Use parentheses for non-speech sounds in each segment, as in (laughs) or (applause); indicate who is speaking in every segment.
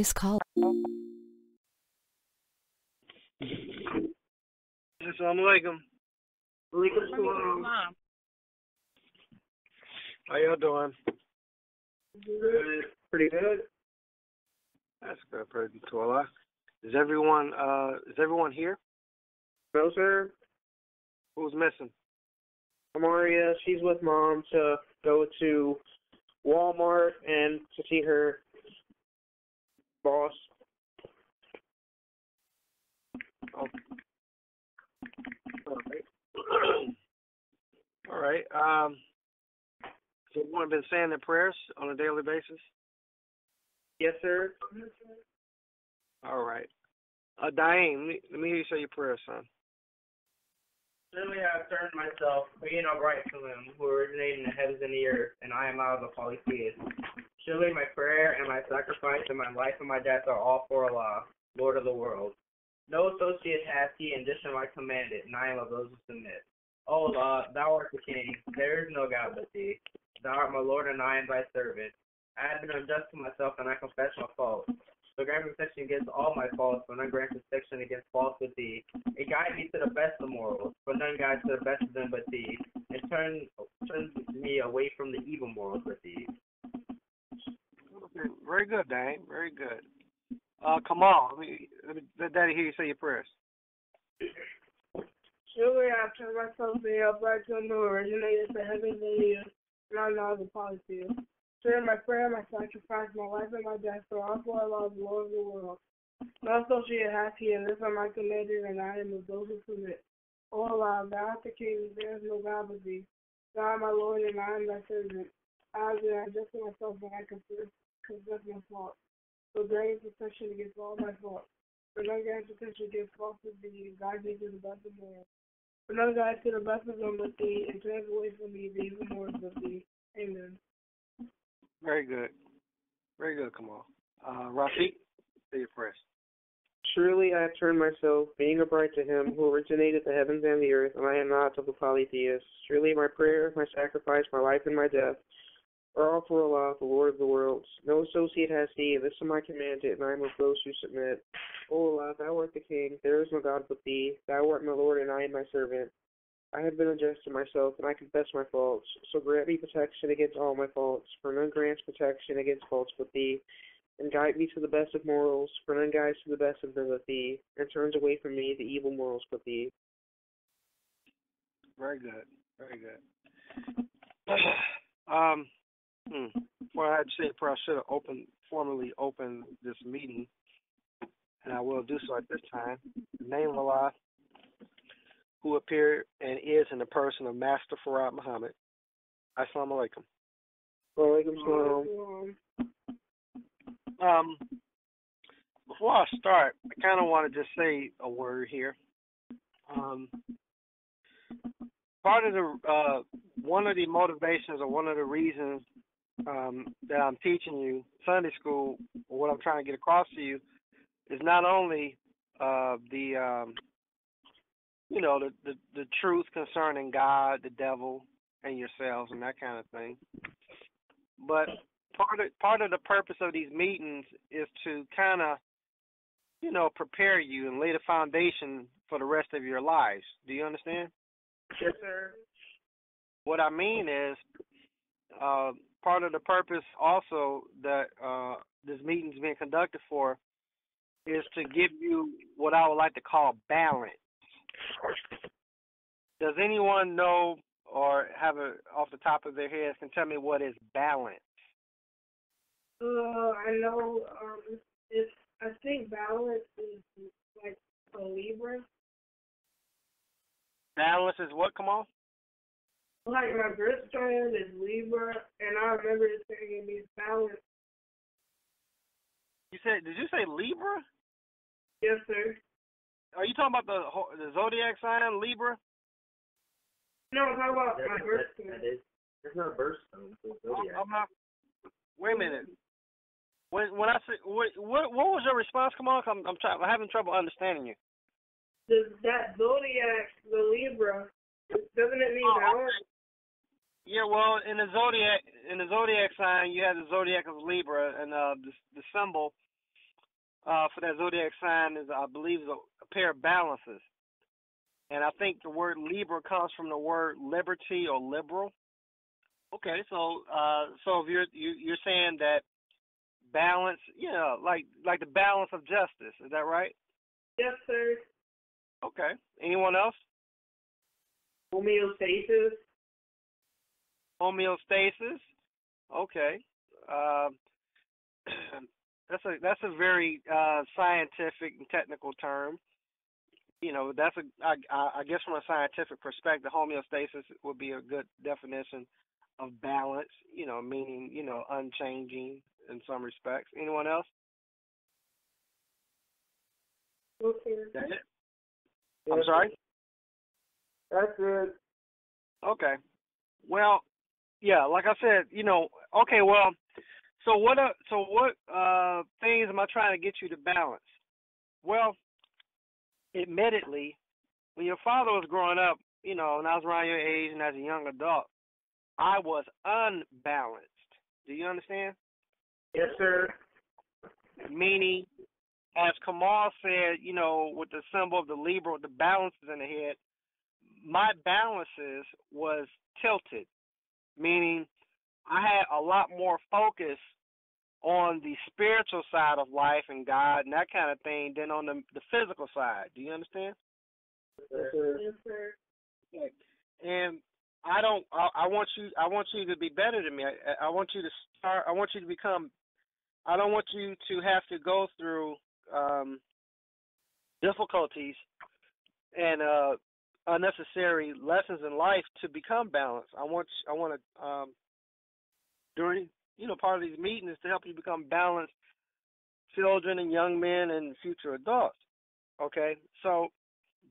Speaker 1: This call.
Speaker 2: Assalamu alaikum.
Speaker 3: Alaikum salam.
Speaker 2: How y'all doing?
Speaker 3: Good. Pretty good.
Speaker 2: That's good, praise be to Allah. Is everyone uh is everyone here?
Speaker 3: No, sir.
Speaker 2: Who's missing?
Speaker 3: Amaria, she's with mom to go to Walmart and to see her boss.
Speaker 2: Oh. All right. All right. Um has everyone been saying their prayers on a daily basis?
Speaker 3: Yes, sir.
Speaker 2: All right. Uh Diane, let me, let me hear you say your prayer, son.
Speaker 3: Surely I have turned myself, being upright to him, who originated in the heavens and the earth, and I am out of the polytheist. Surely my prayer and my sacrifice and my life and my death are all for Allah, Lord of the world. No associate hath he, and this am I commanded, and I am of those who submit. O Allah, thou art the King, there is no God but thee. Thou art my Lord, and I am thy servant. I have been unjust to myself, and I confess my fault. So grant protection against all my faults, but none grant protection against faults with thee. And guide me to the best of morals, for none guides to the best of them but thee. And turn turn me away from the evil morals with thee.
Speaker 2: Very good, Diane. Very good. Uh come on, let me let me let Daddy hear you say your prayers.
Speaker 4: Surely I turned myself being upright to him who originated the heavens and and I know the polytheist. Surely my prayer, my sacrifice, my life, and my death are all for Allah, the Lord of the world. No associate hath he, and this am I commanded, and I am of those who submit. O Allah, thou art the King, there is no God but thee. Thou my Lord, and I am thy servant. I have been myself, and I confess, confess my fault. So grant me protection against all my faults. For none grant protection against faults with thee, and guide me to the best of morals. For none guide to the best of them with thee, and turn away from me the evil morals with thee. Amen.
Speaker 2: Very good. Very good, Kamal. Uh Rafiq, say your prayers.
Speaker 3: Surely I have turned myself, being upright to him who originated the heavens and the earth, and I am not of the polytheists. Surely my prayer, my sacrifice, my life, and my death are all for Allah, the Lord of the worlds. No associate has he, and this is my commandment, and I am of those who submit. O Allah, thou art the King, there is no God but thee. Thou art my Lord, and I am my servant. I have been unjust to myself, and I confess my faults. So grant me protection against all my faults, for none grants protection against faults but thee. And guide me to the best of morals, for none guides to the best of them but thee, and turns away from me the evil morals but thee.
Speaker 2: Very good. Very good. (sighs) um hmm. Well I had to say I should have opened formally opened this meeting. And I will do so at this time. The name of Allah, who appeared and is in the person of Master Fard Muhammad. Assalamu alaikum.
Speaker 3: Walaikum salam.
Speaker 2: Um, before I start, I kind of want to just say a word here. Um, part of the uh, one of the motivations or one of the reasons um, that I'm teaching you Sunday school, what I'm trying to get across to you, is not only uh, the um, you know, the, the the truth concerning God, the devil, and yourselves, and that kind of thing. But part of part of the purpose of these meetings is to kind of, you know, prepare you and lay the foundation for the rest of your lives. Do you understand?
Speaker 3: Yes, sir.
Speaker 2: What I mean is, uh, part of the purpose also that uh, this meeting is being conducted for is to give you what I would like to call balance. Does anyone know or have a off the top of their heads can tell me what is balance?
Speaker 4: Uh, I know. Um, it's I think balance is like a Libra.
Speaker 2: Balance is what? Come on.
Speaker 4: Like my birth sign is Libra, and I remember it saying it means balance.
Speaker 2: You said? Did you say Libra?
Speaker 4: Yes, sir.
Speaker 2: Are you talking about the the zodiac sign Libra?
Speaker 4: No, I'm talking about
Speaker 3: That,
Speaker 4: my
Speaker 3: that,
Speaker 4: birth
Speaker 3: that
Speaker 4: sign.
Speaker 3: is. That's not a birthstone. It's a zodiac.
Speaker 2: I'm not. Wait a minute. When when I say what what what was your response? Come on, I'm I'm trying. I'm having trouble understanding you.
Speaker 4: Does that zodiac, the Libra, doesn't it mean
Speaker 2: Oh,
Speaker 4: balance?
Speaker 2: Yeah, well, in the zodiac in the zodiac sign, you have the zodiac of Libra, and uh, the the symbol uh, for that zodiac sign is, I believe, is a, a pair of balances. And I think the word Libra comes from the word liberty or liberal. Okay, so uh, so if you're you, you're saying that balance, yeah, like like the balance of justice, is that right?
Speaker 4: Yes, sir.
Speaker 2: Okay. Anyone else?
Speaker 4: Homeostasis.
Speaker 2: homeostasis. Okay, uh, (clears throat) that's a that's a very uh, scientific and technical term. You know, that's a I, I I guess from a scientific perspective, homeostasis would be a good definition of balance. You know, meaning you know unchanging in some respects. Anyone else?
Speaker 4: Okay.
Speaker 2: That's it. I'm sorry.
Speaker 4: That's it.
Speaker 2: Okay. Well, yeah, like I said, you know, okay, well, so what uh so what uh things am I trying to get you to balance? Well, admittedly, when your father was growing up, you know, and I was around your age and as a young adult, I was unbalanced. Do you understand?
Speaker 3: Yes, sir.
Speaker 2: Meaning, as Kamal said, you know, with the symbol of the Libra, with the balances in the head, my balances was tilted, meaning I had a lot more focus on the spiritual side of life and God and that kind of thing than on the the physical side. Do you understand?
Speaker 3: Yes, sir.
Speaker 2: And I don't. I, I want you. I want you to be better than me. I, I want you to start. I want you to become. I don't want you to have to go through um, difficulties and uh, unnecessary lessons in life to become balanced. I want. I want to um, during you know part of these meetings to help you become balanced children and young men and future adults. Okay, so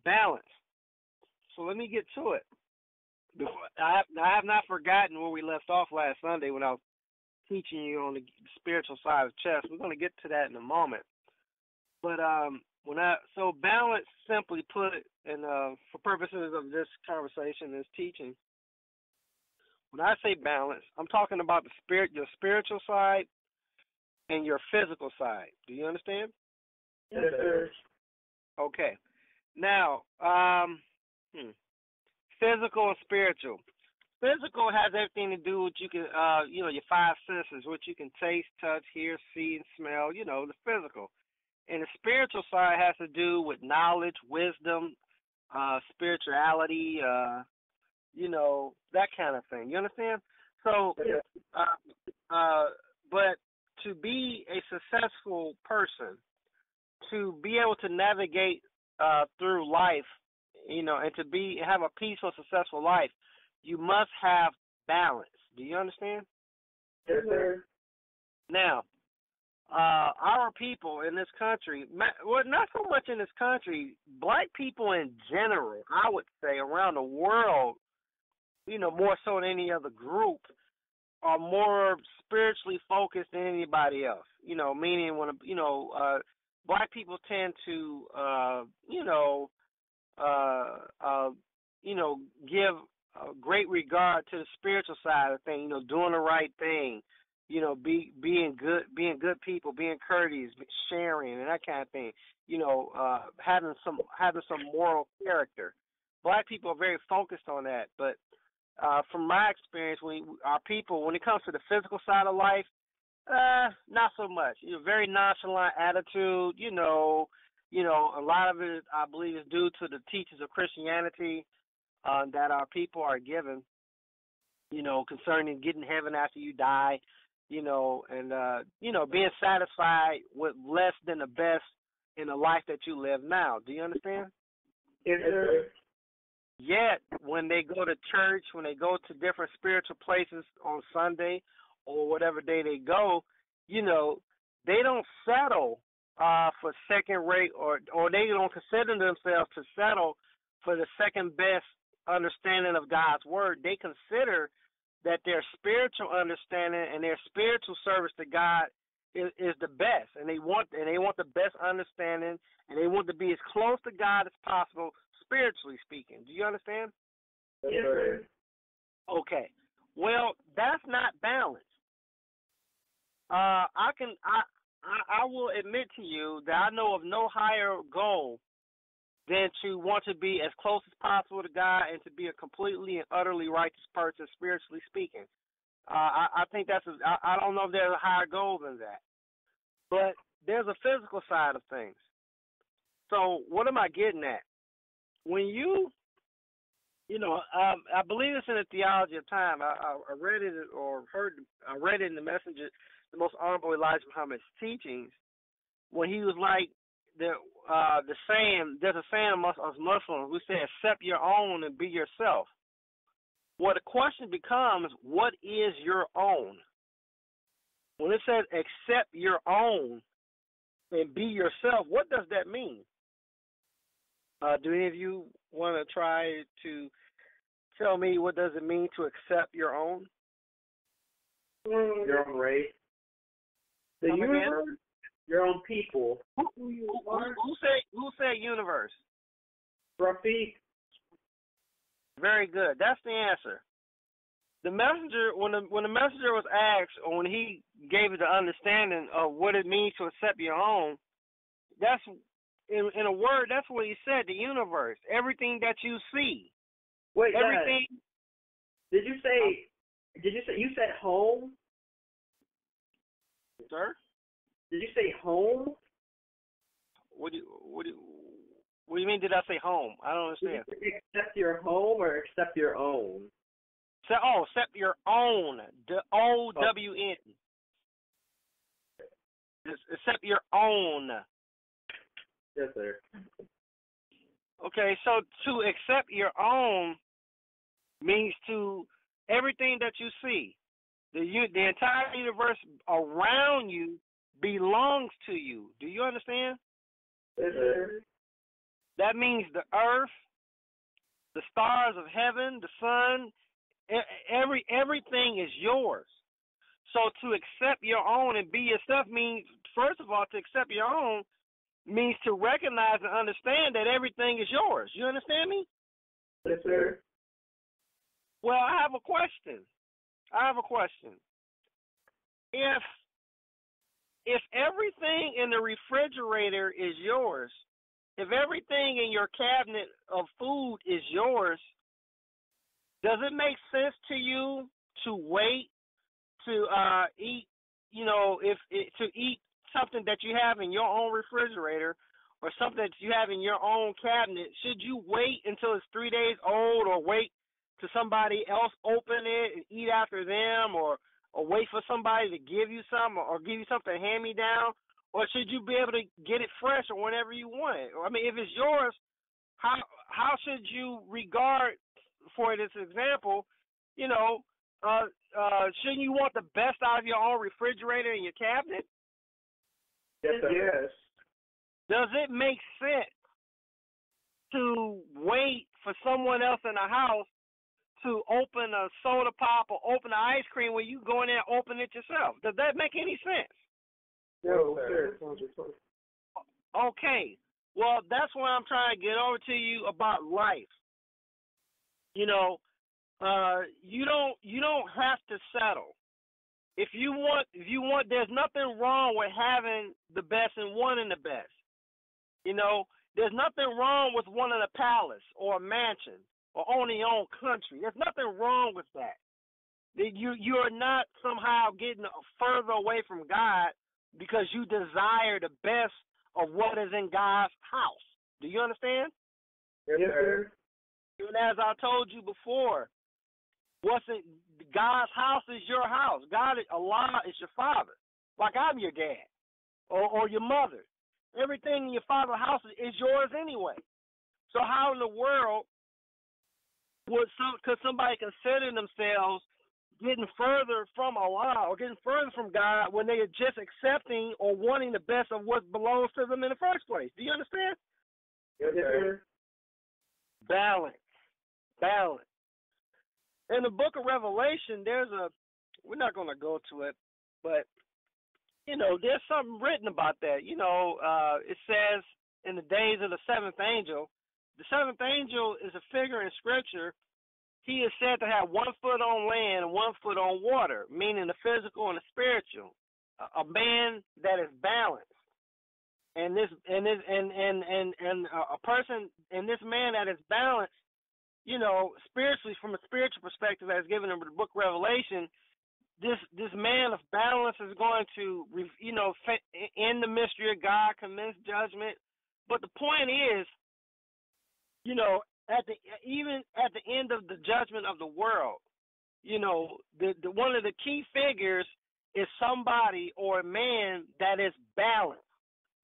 Speaker 2: balance. So let me get to it. I have, I have not forgotten where we left off last Sunday when I was teaching you on the spiritual side of chess. We're going to get to that in a moment. But um, when I so balance, simply put, and uh, for purposes of this conversation, this teaching, when I say balance, I'm talking about the spirit, your spiritual side, and your physical side. Do you understand?
Speaker 3: Yes, sir.
Speaker 2: Okay. Now, um, hmm. physical and spiritual. Physical has everything to do with you can, uh, you know, your five senses, what you can taste, touch, hear, see, and smell. You know, the physical. And the spiritual side has to do with knowledge, wisdom, uh, spirituality, uh, you know, that kind of thing. You understand? So, uh, uh, but to be a successful person, to be able to navigate uh, through life, you know, and to be have a peaceful, successful life, you must have balance. Do you understand?
Speaker 3: Yes, sir.
Speaker 2: Now, uh, our people in this country, well, not so much in this country, black people in general, I would say around the world, you know, more so than any other group, are more spiritually focused than anybody else. You know, meaning when you know, uh, black people tend to, uh, you know, uh, uh, you know, give uh, great regard to the spiritual side of things. You know, doing the right thing. You know, be being good, being good people, being courteous, sharing, and that kind of thing. You know, uh, having some having some moral character. Black people are very focused on that, but uh, from my experience, when our people, when it comes to the physical side of life, uh, not so much. You know, very nonchalant attitude. You know, you know, a lot of it, I believe, is due to the teachings of Christianity uh, that our people are given. You know, concerning getting heaven after you die. You know, and uh, you know, being satisfied with less than the best in the life that you live now. Do you understand?
Speaker 3: Yes, sir.
Speaker 2: Yet, when they go to church, when they go to different spiritual places on Sunday or whatever day they go, you know, they don't settle uh, for second rate or or they don't consider themselves to settle for the second best understanding of God's word. They consider that their spiritual understanding and their spiritual service to God is, is the best, and they want and they want the best understanding, and they want to be as close to God as possible spiritually speaking. Do you understand?
Speaker 3: Yes, sir.
Speaker 2: Okay. Well, that's not balanced. Uh, I can I, I I will admit to you that I know of no higher goal than to want to be as close as possible to God and to be a completely and utterly righteous person, spiritually speaking. Uh, I, I think that's a, I, I don't know if there's a higher goal than that, but there's a physical side of things. So what am I getting at? when you you know, um, I believe it's in the theology of time. I, I, read it or heard, I read it in the Messenger, the most honorable Elijah Muhammad's teachings, when he was like the uh, the saying. There's a saying amongst us Muslims. We say, "Accept your own and be yourself." Well, the question becomes, what is your own? When it says accept your own and be yourself, what does that mean? Uh, do any of you want to try to tell me what does it mean to accept your own?
Speaker 3: Your own race. The
Speaker 2: Come
Speaker 3: universe.
Speaker 2: again?
Speaker 3: Your own people.
Speaker 2: Who, who, who, who say who said universe?
Speaker 3: Rafiq.
Speaker 2: Very good. That's the answer. The messenger, when the when the messenger was asked, or when he gave it the understanding of what it means to accept your own, that's in, in a word, that's what he said. The universe, everything that you see,
Speaker 3: Wait, Dad,
Speaker 2: everything.
Speaker 3: did you say? Did you say you said home?
Speaker 2: Sir,
Speaker 3: Did you say home?
Speaker 2: what do you what do you, what do you mean? Did I say home? I don't understand.
Speaker 3: accept your home or accept your own?
Speaker 2: So, oh, accept your own. The O W N. Accept your own.
Speaker 3: Yes, sir.
Speaker 2: Okay, so to accept your own means to everything that you see, the the entire universe around you belongs to you. Do you understand?
Speaker 3: Yes, sir.
Speaker 2: That means the earth, the stars of heaven, the sun, every everything is yours. So to accept your own and be yourself means first of all to accept your own means to recognize and understand that everything is yours. You understand me?
Speaker 3: Yes, sir.
Speaker 2: Well, I have a question. I have a question. If if everything in the refrigerator is yours, if everything in your cabinet of food is yours, does it make sense to you to wait to uh eat, you know, if it, to eat something that you have in your own refrigerator or something that you have in your own cabinet, should you wait until it's three days old or wait to somebody else open it and eat after them or or wait for somebody to give you some or, or give you something hand me down? Or should you be able to get it fresh or whenever you want it? I mean if it's yours, how how should you regard for this example, you know, uh uh shouldn't you want the best out of your own refrigerator and your cabinet?
Speaker 3: Yes. Yes.
Speaker 2: Does it make sense to wait for someone else in the house to open a soda pop or open an ice cream when you go in there and open it yourself? Does that make any sense?
Speaker 3: No, sir.
Speaker 2: Okay. Well, that's what I'm trying to get over to you about life. You know, uh, you don't you don't have to settle. If you want, if you want, there's nothing wrong with having the best and wanting the best. You know, there's nothing wrong with wanting a palace or a mansion or owning your own country. There's nothing wrong with that. You you are not somehow getting further away from God because you desire the best of what is in God's house. Do you understand?
Speaker 3: Yes, sir.
Speaker 2: And as I told you before, what's in God's house is your house. God, Allah is your father. Like I'm your dad, or or your mother. Everything in your father's house is yours anyway. So how in the world would some could somebody consider themselves getting further from Allah or getting further from God when they are just accepting or wanting the best of what belongs to them in the first place? Do you understand?
Speaker 3: Yes, sir.
Speaker 2: Balance. Balance. In the book of Revelation, there's a, we're not going to go to it, but, you know, there's something written about that. You know, uh, it says in the days of the seventh angel, the seventh angel is a figure in Scripture. He is said to have one foot on land and one foot on water, meaning the physical and the spiritual. A, a man that is balanced and this and this and and and and a person and this man that is balanced you know, spiritually from a spiritual perspective, as given in the book Revelation, this this man of balance is going to, you know, end the mystery of God, commence judgment. But the point is, you know, at the even at the end of the judgment of the world, you know, the, the one of the key figures is somebody or a man that is balanced.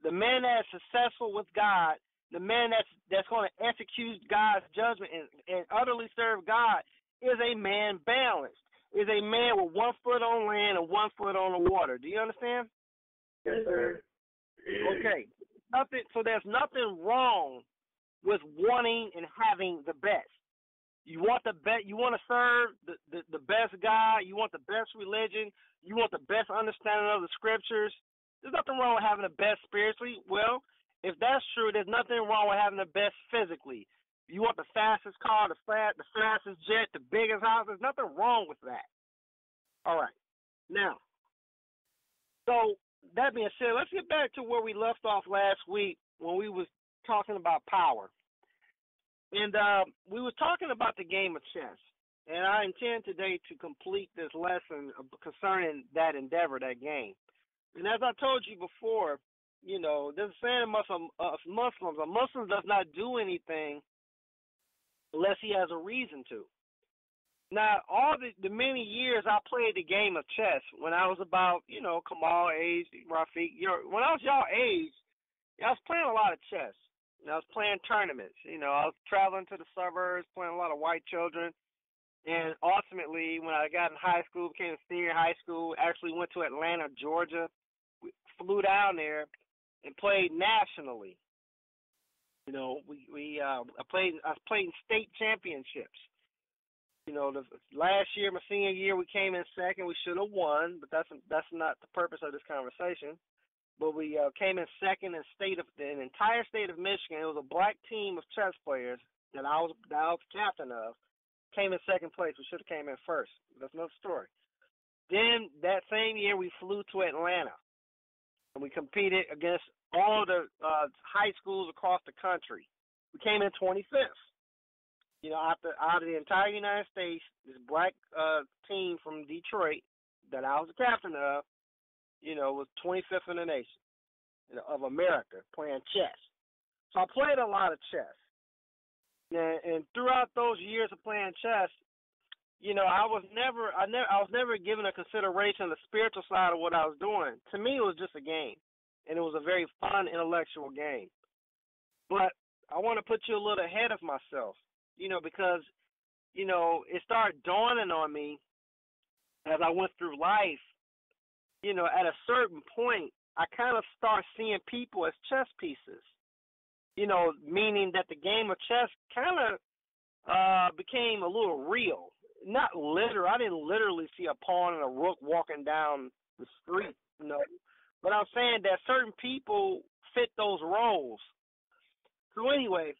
Speaker 2: The man that is successful with God the man that's that's going to execute God's judgment and, and utterly serve God is a man balanced. Is a man with one foot on land and one foot on the water. Do you understand?
Speaker 3: Yes, sir.
Speaker 2: Okay. Nothing. So there's nothing wrong with wanting and having the best. You want the best. You want to serve the, the the best God. You want the best religion. You want the best understanding of the scriptures. There's nothing wrong with having the best spiritually. Well, if that's true, there's nothing wrong with having the best physically. You want the fastest car, the fat, the fastest jet, the biggest house. There's nothing wrong with that. All right. Now, so that being said, let's get back to where we left off last week when we was talking about power, and uh, we were talking about the game of chess. And I intend today to complete this lesson concerning that endeavor, that game. And as I told you before, you know, there's a saying Muslim uh, Muslims, a Muslim does not do anything unless he has a reason to. Now, all the, the many years I played the game of chess when I was about, you know, Kamal age, Rafiq, you know, when I was y'all age, I was playing a lot of chess. And I was playing tournaments. You know, I was traveling to the suburbs, playing a lot of white children. And ultimately, when I got in high school, became a senior in high school, actually went to Atlanta, Georgia, we flew down there and played nationally. You know, we we uh, I played I played in state championships. You know, the last year, my senior year, we came in second. We should have won, but that's that's not the purpose of this conversation. But we uh, came in second in state of the entire state of Michigan. It was a black team of chess players that I was that I was captain of. Came in second place. We should have came in first. That's another story. Then that same year, we flew to Atlanta and we competed against all the uh, high schools across the country. We came in 25th. You know, out, the, out of the entire United States, this black uh, team from Detroit that I was the captain of, you know, was 25th in the nation you know, of America playing chess. So I played a lot of chess. And, and throughout those years of playing chess, you know, I was never, I never, I was never given a consideration the spiritual side of what I was doing. To me, it was just a game, and it was a very fun intellectual game. But I want to put you a little ahead of myself, you know, because, you know, it started dawning on me as I went through life. You know, at a certain point, I kind of start seeing people as chess pieces. You know, meaning that the game of chess kind of uh became a little real not literal. I didn't literally see a pawn and a rook walking down the street, you know. But I'm saying that certain people fit those roles. So anyway,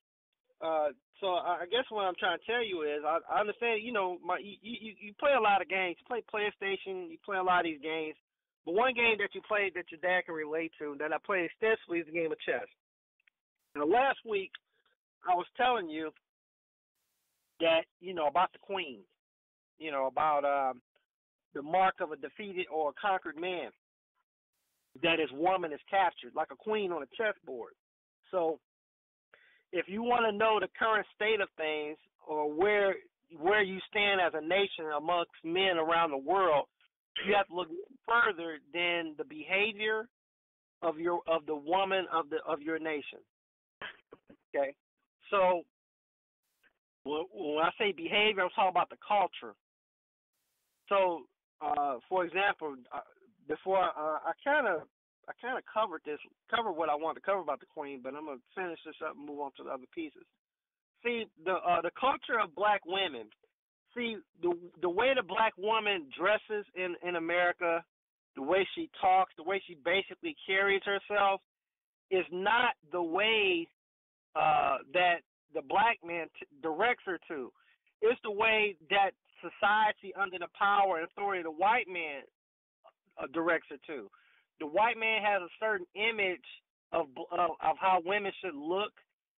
Speaker 2: uh, so I guess what I'm trying to tell you is I, I understand. You know, my you, you you play a lot of games. You play PlayStation. You play a lot of these games. But one game that you played that your dad can relate to that I played extensively is the game of chess. And last week I was telling you that you know about the queen. You know about um, the mark of a defeated or a conquered man. That his woman is captured like a queen on a chessboard. So if you want to know the current state of things or where where you stand as a nation amongst men around the world, you have to look further than the behavior of your of the woman of the of your nation. Okay, so when I say behavior, I'm talking about the culture. So, uh, for example, uh, before uh, I kind of I kind of covered this, covered what I wanted to cover about the Queen, but I'm gonna finish this up and move on to the other pieces. See the uh, the culture of black women. See the the way the black woman dresses in in America, the way she talks, the way she basically carries herself, is not the way uh, that the black man t- directs her to. It's the way that society, under the power and authority of the white man, uh, directs her to the white man has a certain image of of, of how women should look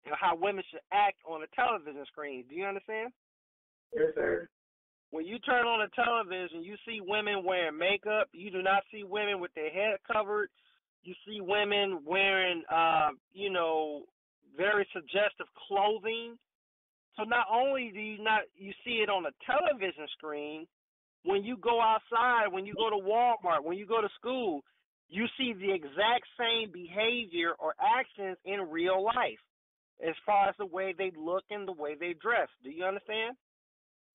Speaker 2: and how women should act on a television screen. Do you understand?
Speaker 3: Yes, sir.
Speaker 2: When you turn on the television, you see women wearing makeup. You do not see women with their head covered. You see women wearing, uh, you know, very suggestive clothing. So not only do you not you see it on a television screen, when you go outside, when you go to Walmart, when you go to school, you see the exact same behavior or actions in real life as far as the way they look and the way they dress. Do you understand?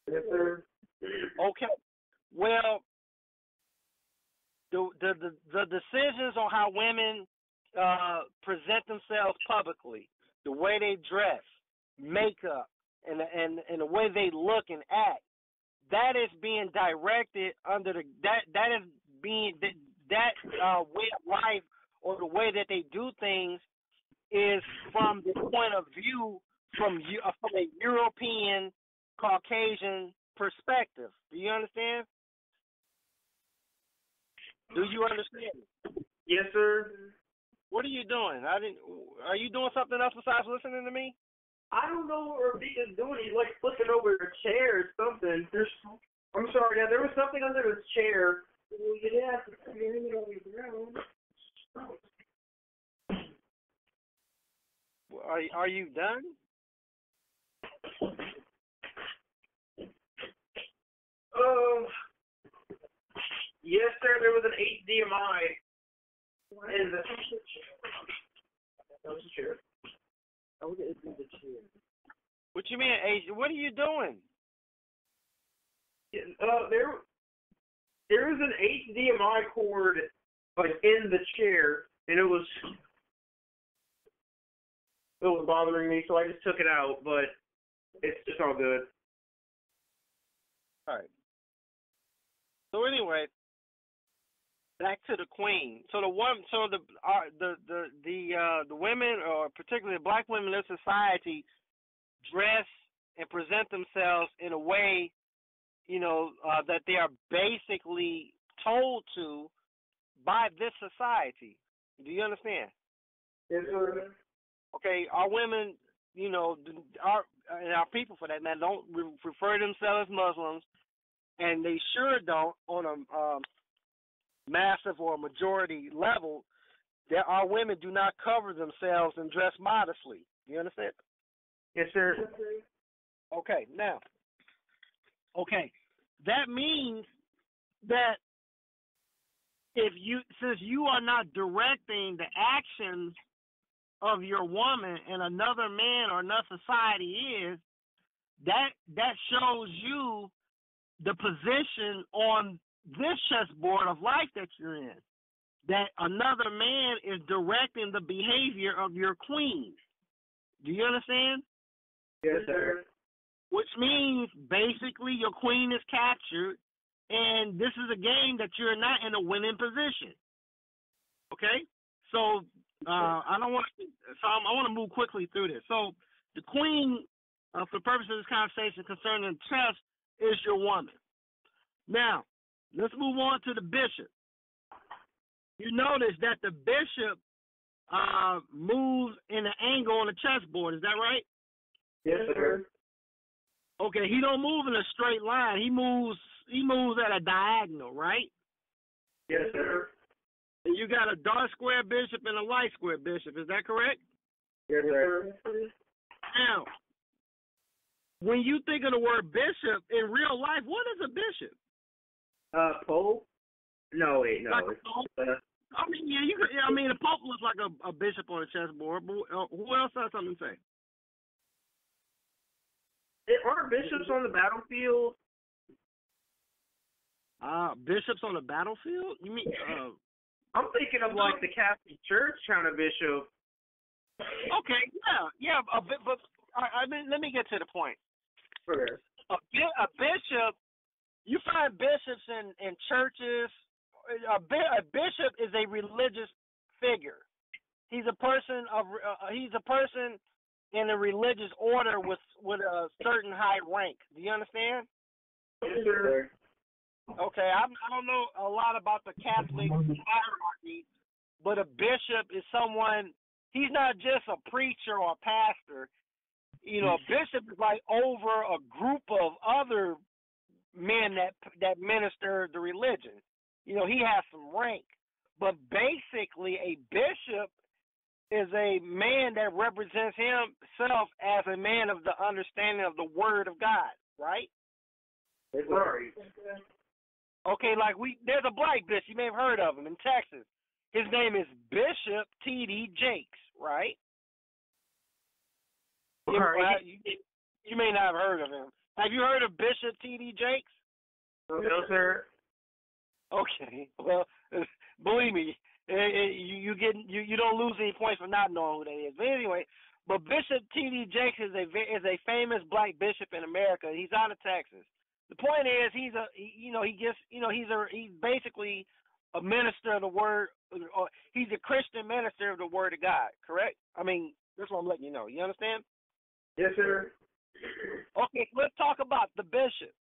Speaker 3: Yes, sir.
Speaker 2: Okay. Well, the the the, the decisions on how women uh, present themselves publicly, the way they dress, makeup, and and and the way they look and act, that is being directed under the that that is being that that uh, way of life or the way that they do things is from the point of view from from a European Caucasian perspective. Do you understand? Do you understand?
Speaker 3: Yes, sir.
Speaker 2: What are you doing? I didn't. Are you doing something else besides listening to me?
Speaker 3: I don't know what is doing. He's like flipping over a chair or something. There's, I'm sorry, Dad. There was something under his chair
Speaker 4: Well, you didn't have to it on the ground.
Speaker 2: Are Are you done?
Speaker 3: Um. Yes, sir. There was an HDMI in the. That was a chair. I was in the chair.
Speaker 2: What you mean, Asia? What are you doing?
Speaker 3: Uh, there, there was an HDMI cord like in the chair, and it was it was bothering me, so I just took it out. But it's just all good.
Speaker 2: All right. So anyway, back to the queen. So the one, so the uh, the the the uh, the women, or particularly the black women in this society, dress and present themselves in a way, you know, uh, that they are basically told to by this society. Do you understand?
Speaker 3: Yes, sir.
Speaker 2: okay, our women, you know, our and our people for that matter don't re- refer to themselves as Muslims, and they sure don't on a um, massive or majority level. That our women do not cover themselves and dress modestly. You understand?
Speaker 3: Yes, sir.
Speaker 2: Okay, now, okay, that means that if you, since you are not directing the actions of your woman and another man or another society is, that that shows you the position on this chessboard of life that you're in. That another man is directing the behavior of your queen. Do you understand?
Speaker 3: Yes, sir.
Speaker 2: which means basically your queen is captured, and this is a game that you're not in a winning position. Okay, so Uh, I don't want to, so I'm, I want to move quickly through this. So the queen, uh, for the purpose of this conversation concerning chess, is your woman. Now, let's move on to the bishop. You notice that the bishop uh, moves in an angle on the chessboard. Is that right?
Speaker 3: Yes, sir.
Speaker 2: Okay, he don't move in a straight line. He moves he moves at a diagonal, right?
Speaker 3: Yes, sir.
Speaker 2: And you got a dark square bishop and a light square bishop. Is that correct?
Speaker 3: Yes, sir.
Speaker 2: Now, when you think of the word bishop in real life, what is a bishop?
Speaker 3: Uh, Pope? No, wait, no.
Speaker 2: Like a pope?
Speaker 3: uh,
Speaker 2: I mean, yeah, you could. I mean, a pope looks like a, a bishop on a chessboard. But uh, who else has something to say?
Speaker 3: aren't bishops on the battlefield?
Speaker 2: Uh, bishops on the battlefield? You mean? (laughs) Uh,
Speaker 3: I'm thinking of like the Catholic Church kind of bishop.
Speaker 2: okay, yeah, yeah. A bit, but I, I mean, let me get to the point.
Speaker 3: Sure.
Speaker 2: a, bi- a bishop, you find bishops in, in churches. A, a bishop is a religious figure. He's a person of uh, he's a person in a religious order with with a certain high rank. Do you understand?
Speaker 3: Yes, sir.
Speaker 2: Okay, I'm, I don't know a lot about the Catholic hierarchy, but a bishop is someone. He's not just a preacher or a pastor. You know, mm. a bishop is like over a group of other men that that minister the religion. You know, he has some rank, but basically, a bishop is a man that represents himself as a man of the understanding of the Word of God, right?
Speaker 3: Sorry.
Speaker 2: Okay, like we there's a black bishop, you may have heard of him in Texas. His name is Bishop T D Jakes, right? You,
Speaker 3: Sorry.
Speaker 2: you, you may not have heard of him. Have you heard of Bishop T D Jakes?
Speaker 3: No, sir.
Speaker 2: Okay. Well, (laughs) believe me, eh, eh, you you get you you don't lose any points for not knowing who that is. But anyway, but Bishop T D Jakes is a is a famous black bishop in America. He's out of Texas. The point is, he's a he, you know he gets you know he's a he's basically a minister of the word. Or he's a Christian minister of the word of God. Correct? I mean, that's what I'm letting you know. You understand?
Speaker 3: Yes, sir.
Speaker 2: Okay, let's talk about the bishop.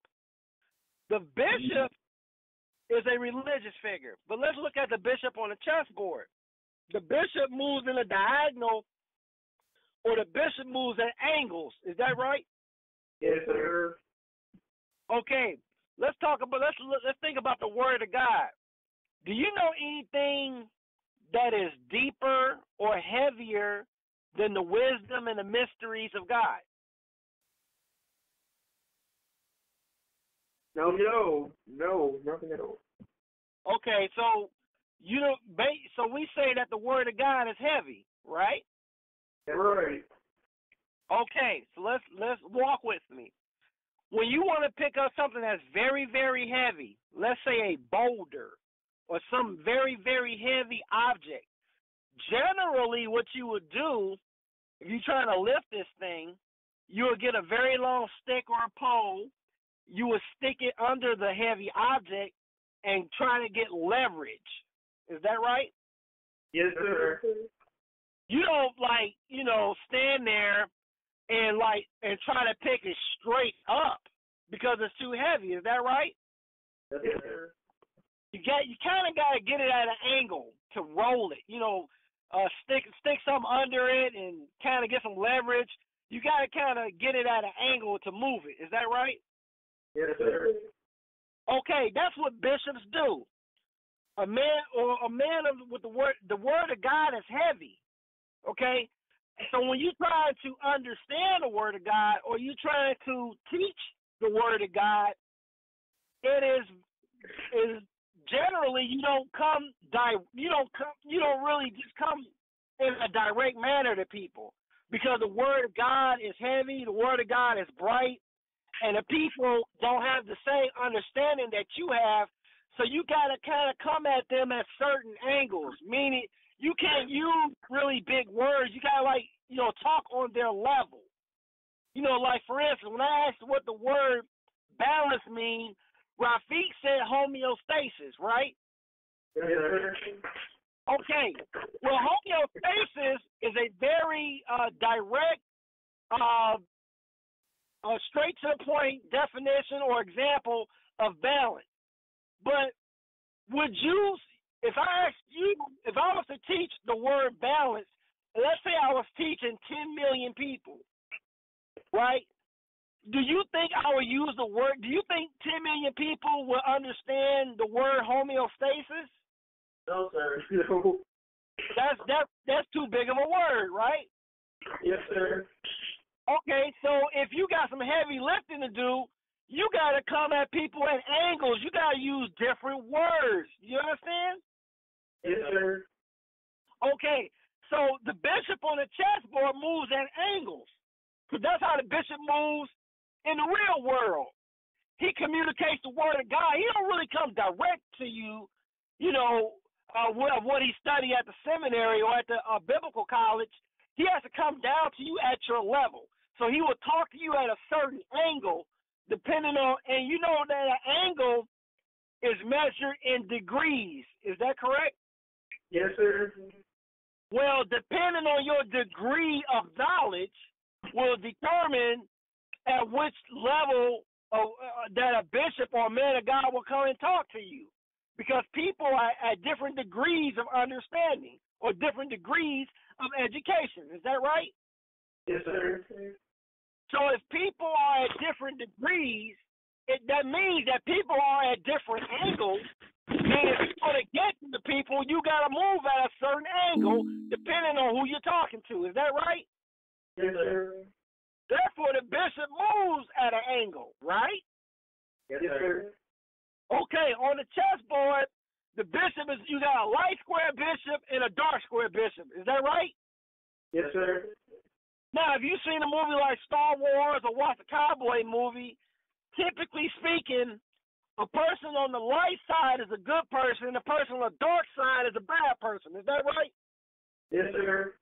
Speaker 2: The bishop mm-hmm. is a religious figure, but let's look at the bishop on a chessboard. The bishop moves in a diagonal, or the bishop moves at angles. Is that right?
Speaker 3: Yes, sir.
Speaker 2: Okay, let's talk about let's let's think about the word of God. Do you know anything that is deeper or heavier than the wisdom and the mysteries of God?
Speaker 3: No, no, no, nothing at all.
Speaker 2: Okay, so you know, so we say that the word of God is heavy, right?
Speaker 3: Right.
Speaker 2: Okay, so let's let's walk with me. When you want to pick up something that's very very heavy, let's say a boulder or some very very heavy object, generally what you would do if you're trying to lift this thing, you would get a very long stick or a pole, you would stick it under the heavy object and try to get leverage. Is that right?
Speaker 3: Yes, sir.
Speaker 2: You don't like, you know, stand there and like and try to pick it straight up because it's too heavy. Is that right?
Speaker 3: Yes, sir.
Speaker 2: You got you kind of got to get it at an angle to roll it. You know, uh, stick stick something under it and kind of get some leverage. You got to kind of get it at an angle to move it. Is that right?
Speaker 3: Yes, sir.
Speaker 2: Okay, that's what bishops do. A man or a man of with the word the word of God is heavy. Okay? So when you try to understand the word of God or you trying to teach the word of God, it is is generally you don't come di- you don't come you don't really just come in a direct manner to people because the word of God is heavy, the word of God is bright, and the people don't have the same understanding that you have. So you gotta kind of come at them at certain angles, meaning you can't use really big words. You gotta like you know talk on their level. You know, like for instance, when I asked what the word balance mean, Rafiq said homeostasis, right? Okay. Well, homeostasis is a very uh, direct, uh, uh, straight to the point definition or example of balance. But would you, if I asked you, if I was to teach the word balance, let's say I was teaching 10 million people, right? Do you think I would use the word? Do you think 10 million people will understand the word homeostasis?
Speaker 3: No, sir. (laughs) No.
Speaker 2: That's that that's too big of a word, right?
Speaker 3: Yes, sir.
Speaker 2: Okay, so if you got some heavy lifting to do, you got to come at people at angles. You got to use different words. You understand?
Speaker 3: Yes, sir.
Speaker 2: Okay, so the bishop on the chessboard moves at angles. Because that's how the bishop moves in the real world. He communicates the word of God. He don't really come direct to you, you know, uh, what, what he studied at the seminary or at the uh, biblical college. He has to come down to you at your level. So he will talk to you at a certain angle, depending on, and you know that an angle is measured in degrees. Is that correct?
Speaker 3: Yes, sir.
Speaker 2: Well, depending on your degree of knowledge, will determine at which level of, uh, that a bishop or a man of God will come and talk to you. Because people are at different degrees of understanding or different degrees of education. Is that right?
Speaker 3: Yes, sir.
Speaker 2: So if people are at different degrees, it, that means that people are at different angles. And if you want to get to the people, you got to move at a certain angle depending on who you're talking to. Is that right?
Speaker 3: Yes, sir.
Speaker 2: Therefore, the bishop moves at an angle, right?
Speaker 3: Yes, sir.
Speaker 2: Okay, on the chessboard, the bishop is you got a light square bishop and a dark square bishop. Is that right?
Speaker 3: Yes, sir.
Speaker 2: Now, if you've seen a movie like Star Wars or watched a cowboy movie, typically speaking, a person on the light side is a good person, and the person on the dark side is a bad person. Is that right?
Speaker 3: Yes, sir.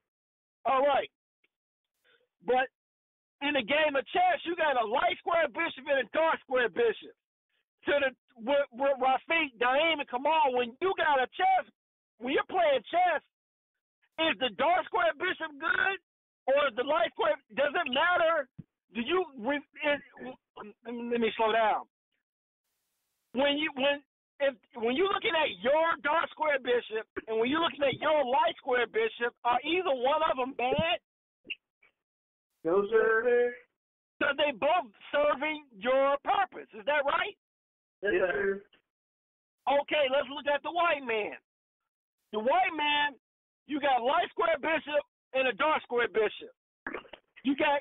Speaker 2: All right. But in the game of chess, you got a light square bishop and a dark square bishop. To the with, with Rafiq, Daim, and Kamal, when you got a chess, when you're playing chess, is the dark square bishop good or is the light square? Does it matter? Do you? It, let me slow down. When you when if when you're looking at your dark square bishop and when you're looking at your light square bishop, are either one of them bad?
Speaker 3: No, sir.
Speaker 2: So they both serving your purpose. Is that right?
Speaker 3: Yes, sir.
Speaker 2: Okay, let's look at the white man. The white man, you got light square bishop and a dark square bishop. You got,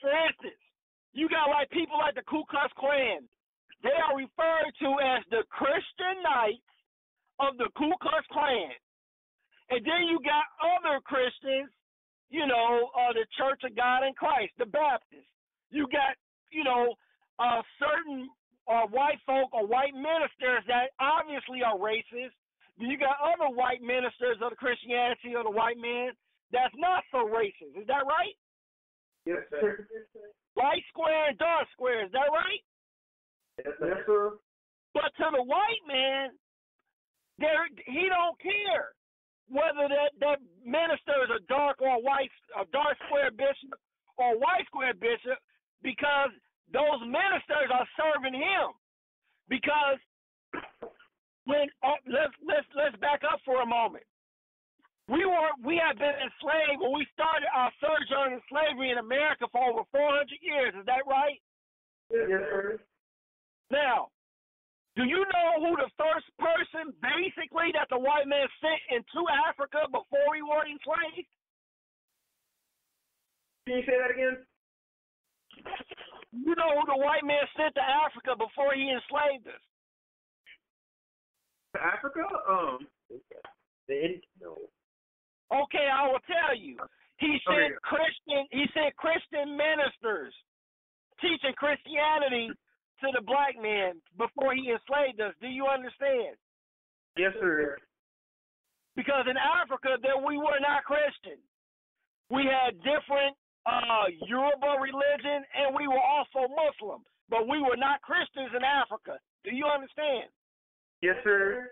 Speaker 2: for instance, you got like people like the Ku Klux Klan. They are referred to as the Christian Knights of the Ku Klux Klan. And then you got other Christians, you know, uh, the Church of God in Christ, the Baptists. You got, you know, uh, certain uh, white folk or white ministers that obviously are racist. You got other white ministers of the Christianity or the white man that's not so racist. Is that right?
Speaker 3: Yes, sir.
Speaker 2: Light square and dark square. Is that right?
Speaker 3: Yes, sir.
Speaker 2: But to the white man, there he don't care whether that that minister is a dark or white, a dark square bishop or white square bishop, because those ministers are serving him. Because (coughs) when oh, let's let's let's back up for a moment. We were we have been enslaved when we started our sojourn in slavery in America for over 400 years. Is that right?
Speaker 3: Yes, sir.
Speaker 2: Now, do you know who the first person basically that the white man sent into Africa before he were enslaved?
Speaker 3: Can you say that again?
Speaker 2: You know who the white man sent to Africa before he enslaved us?
Speaker 3: To Africa? Um, the no.
Speaker 2: Okay, I will tell you. He sent
Speaker 3: Okay.
Speaker 2: Christian. He sent Christian ministers teaching Christianity to the black man before he enslaved us. Do you understand?
Speaker 3: Yes, sir.
Speaker 2: Because in Africa, there we were not Christian. We had different uh, Yoruba religion, and we were also Muslim, but we were not Christians in Africa. Do you understand?
Speaker 3: Yes, sir.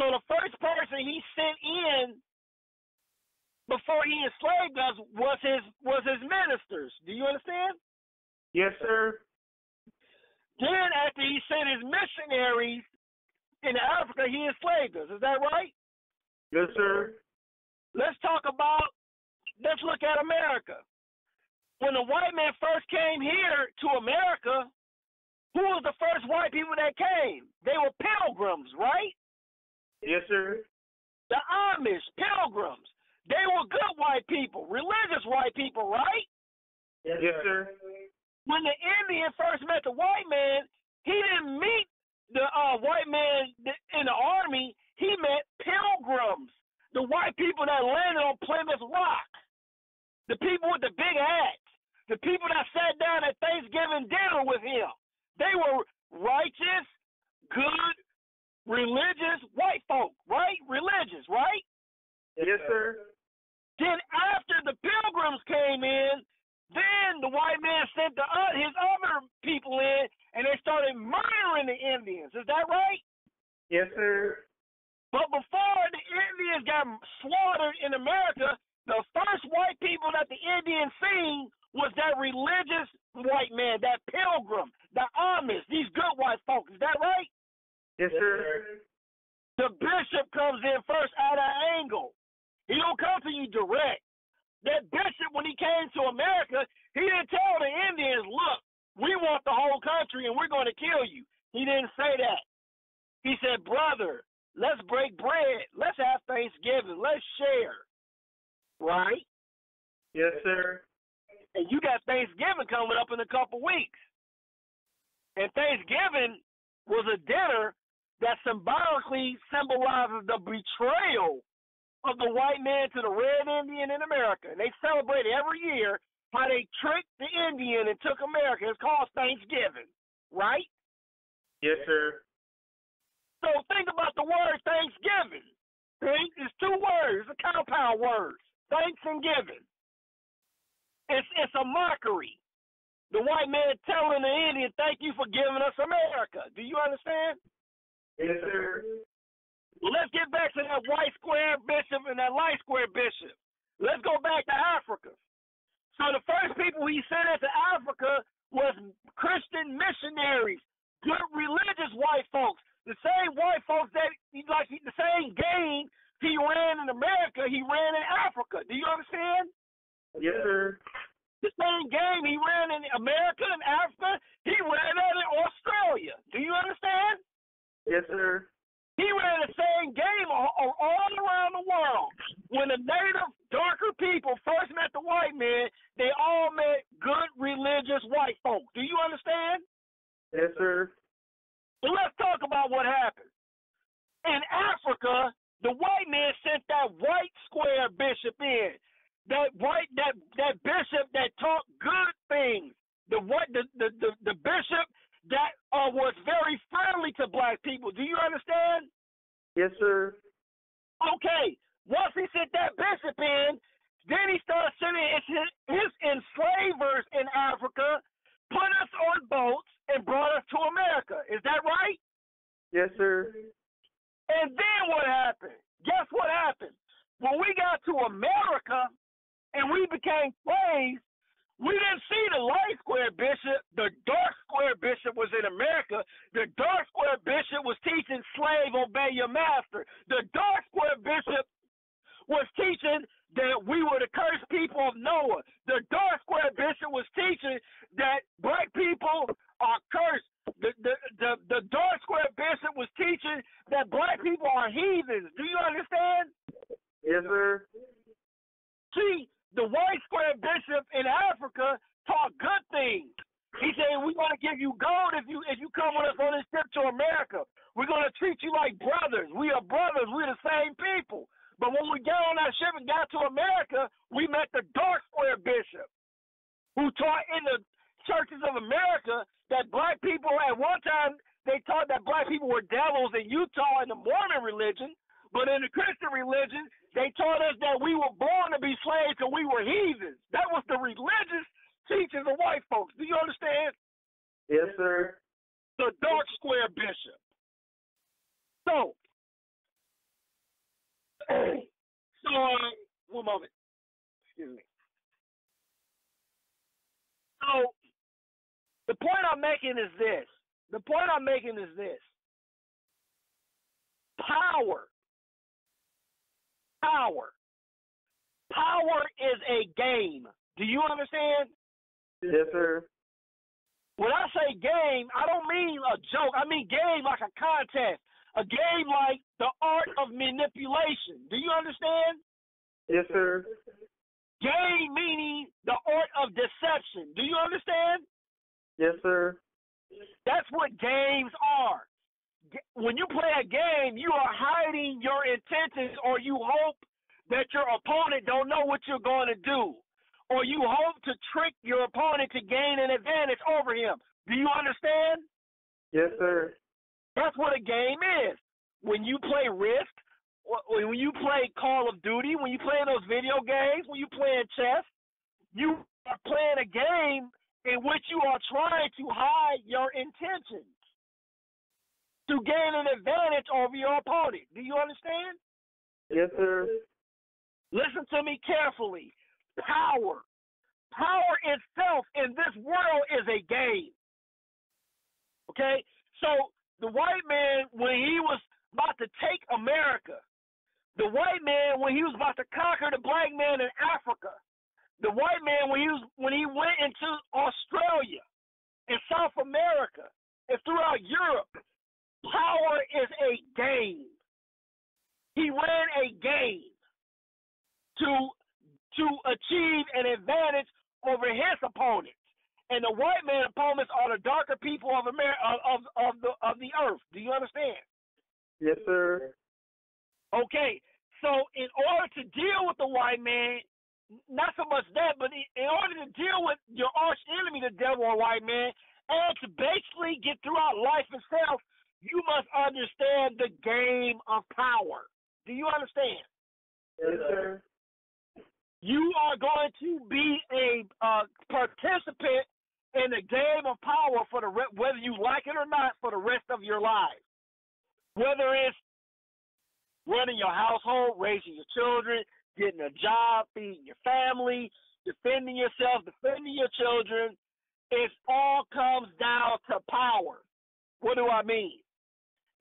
Speaker 2: So the first person he sent in before he enslaved us was his was his ministers. Do you understand?
Speaker 3: Yes, sir.
Speaker 2: Then after he sent his missionaries in Africa, he enslaved us. Is that right?
Speaker 3: Yes, sir.
Speaker 2: Let's talk about let's look at America. When the white man first came here to America, who was the first white people that came? They were pilgrims, right?
Speaker 3: Yes, sir.
Speaker 2: The Amish, pilgrims. They were good white people, religious white people, right?
Speaker 3: Yes, sir.
Speaker 2: When the Indian first met the white man, he didn't meet the uh, white man in the army. He met pilgrims, the white people that landed on Plymouth Rock, the people with the big hats, the people that sat down at Thanksgiving dinner with him. They were righteous, good, religious white folk, right? Religious, right?
Speaker 3: Yes, sir.
Speaker 2: Then after the pilgrims came in, then the white man sent the uh, his other people in, and they started murdering the Indians. Is that right?
Speaker 3: Yes, sir.
Speaker 2: But before the Indians got slaughtered in America, the first white people that the Indians seen was that religious white man, that pilgrim, the Amish, these good white folks. Is that right?
Speaker 3: Yes, sir.
Speaker 2: The bishop comes in first at an angle. He don't come to you direct. That bishop, when he came to America, he didn't tell the Indians, look, we want the whole country and we're going to kill you. He didn't say that. He said, brother, let's break bread. Let's have Thanksgiving. Let's share. Right?
Speaker 3: Yes, sir.
Speaker 2: And you got Thanksgiving coming up in a couple weeks. And Thanksgiving was a dinner that symbolically symbolizes the betrayal of the white man to the red Indian in America. And they celebrate every year how they tricked the Indian and took America. It's called Thanksgiving, right?
Speaker 3: Yes, sir.
Speaker 2: So think about the word Thanksgiving. Think it's two words, it's a compound word. Thanks and giving. It's it's a mockery. The white man telling the Indian, "Thank you for giving us America." Do you understand?
Speaker 3: Yes, sir.
Speaker 2: Well, let's get back to that white square bishop and that light square bishop. Let's go back to Africa. So the first people he sent into Africa was Christian missionaries, good religious white folks. The same white folks that like the same game he ran in America, he ran in Africa. Do you understand?
Speaker 3: Yes, sir.
Speaker 2: The same game he ran in America and Africa, he ran it in Australia. Do you understand?
Speaker 3: Yes, sir.
Speaker 2: He ran the same game all, all around the world. When the native, darker people first met the white man, they all met good, religious white folk. Do you understand?
Speaker 3: Yes, sir.
Speaker 2: So let's talk about what happened. In Africa, the white man sent that white square bishop in. That white that that bishop that taught good things. The what the the, the, the bishop that uh, was very friendly to black people. Do you understand?
Speaker 3: Yes, sir.
Speaker 2: Okay. Once he sent that bishop in, then he started sending his, his enslavers in Africa, put us on boats, and brought us to America. Is that right?
Speaker 3: Yes, sir.
Speaker 2: And then what happened? Guess what happened? When we got to America and we became slaves, we didn't see the light square bishop. The dark square bishop was in America. The dark square bishop was teaching slave obey your master. The dark square bishop was teaching that we were the cursed people of Noah. The dark square bishop was teaching that black people are cursed. The, the the the dark square bishop was teaching that black people are heathens. Do you understand?
Speaker 3: Yes, sir.
Speaker 2: See, the white square bishop in Africa taught good things. He said, We're gonna give you gold if you if you come with us on this trip to America. We're gonna treat you like brothers. We are brothers, we're the same people. But when we got on that ship and got to America, we met the dark square bishop who taught in the churches of America that black people at one time they taught that black people were devils in Utah in the Mormon religion, but in the Christian religion, they taught us that we were born to be slaves and we were heathens. That was the religious teachings of white folks. Do you understand?
Speaker 3: Yes, sir.
Speaker 2: The dark square bishop. So, (clears throat) so um, one moment. Excuse me. So, the point I'm making is this. The point I'm making is this. Power Power. Power is a game. Do you understand?
Speaker 3: Yes, sir.
Speaker 2: When I say game, I don't mean a joke. I mean game like a contest. A game like the art of manipulation. Do you understand?
Speaker 3: Yes, sir.
Speaker 2: Game meaning the art of deception. Do you understand?
Speaker 3: Yes, sir.
Speaker 2: That's what games are. When you play a game, you are hiding your intentions or you hope that your opponent don't know what you're going to do. Or you hope to trick your opponent to gain an advantage over him. Do you understand?
Speaker 3: Yes, sir.
Speaker 2: That's what a game is. When you play Risk, when you play Call of Duty, when you play those video games, when you play chess, you are playing a game in which you are trying to hide your intentions to gain an advantage over your opponent. Do you understand?
Speaker 3: Yes, sir.
Speaker 2: Listen to me carefully. Power. Power itself in this world is a game. Okay? So the white man, when he was about to take America, the white man, when he was about to conquer the black man in Africa, the white man when he was when he went into Australia and South America and throughout Europe, power is a game. He ran a game to to achieve an advantage over his opponents. And the white man opponents are the darker people of America of, of the of the earth. Do you understand?
Speaker 3: Yes, sir.
Speaker 2: Okay. So in order to deal with the white man, not so much that, but in order to deal with your arch enemy, the devil or white man, and to basically get throughout life itself, you must understand the game of power. Do you understand?
Speaker 3: Yes, sir.
Speaker 2: You are going to be a uh, participant in the game of power for the re- whether you like it or not for the rest of your life. Whether it's running your household, raising your children, getting a job, feeding your family, defending yourself, defending your children. It all comes down to power. What do I mean?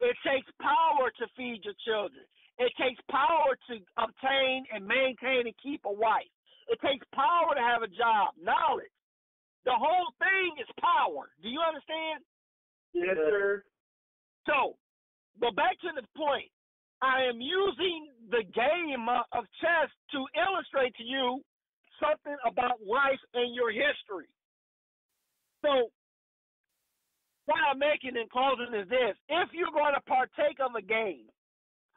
Speaker 2: It takes power to feed your children. It takes power to obtain and maintain and keep a wife. It takes power to have a job, knowledge. The whole thing is power. Do you understand?
Speaker 3: Yes, sir.
Speaker 2: So, but back to the point. I am using the game of chess to illustrate to you something about life and your history. So, what I'm making in closing is this if you're going to partake of a game,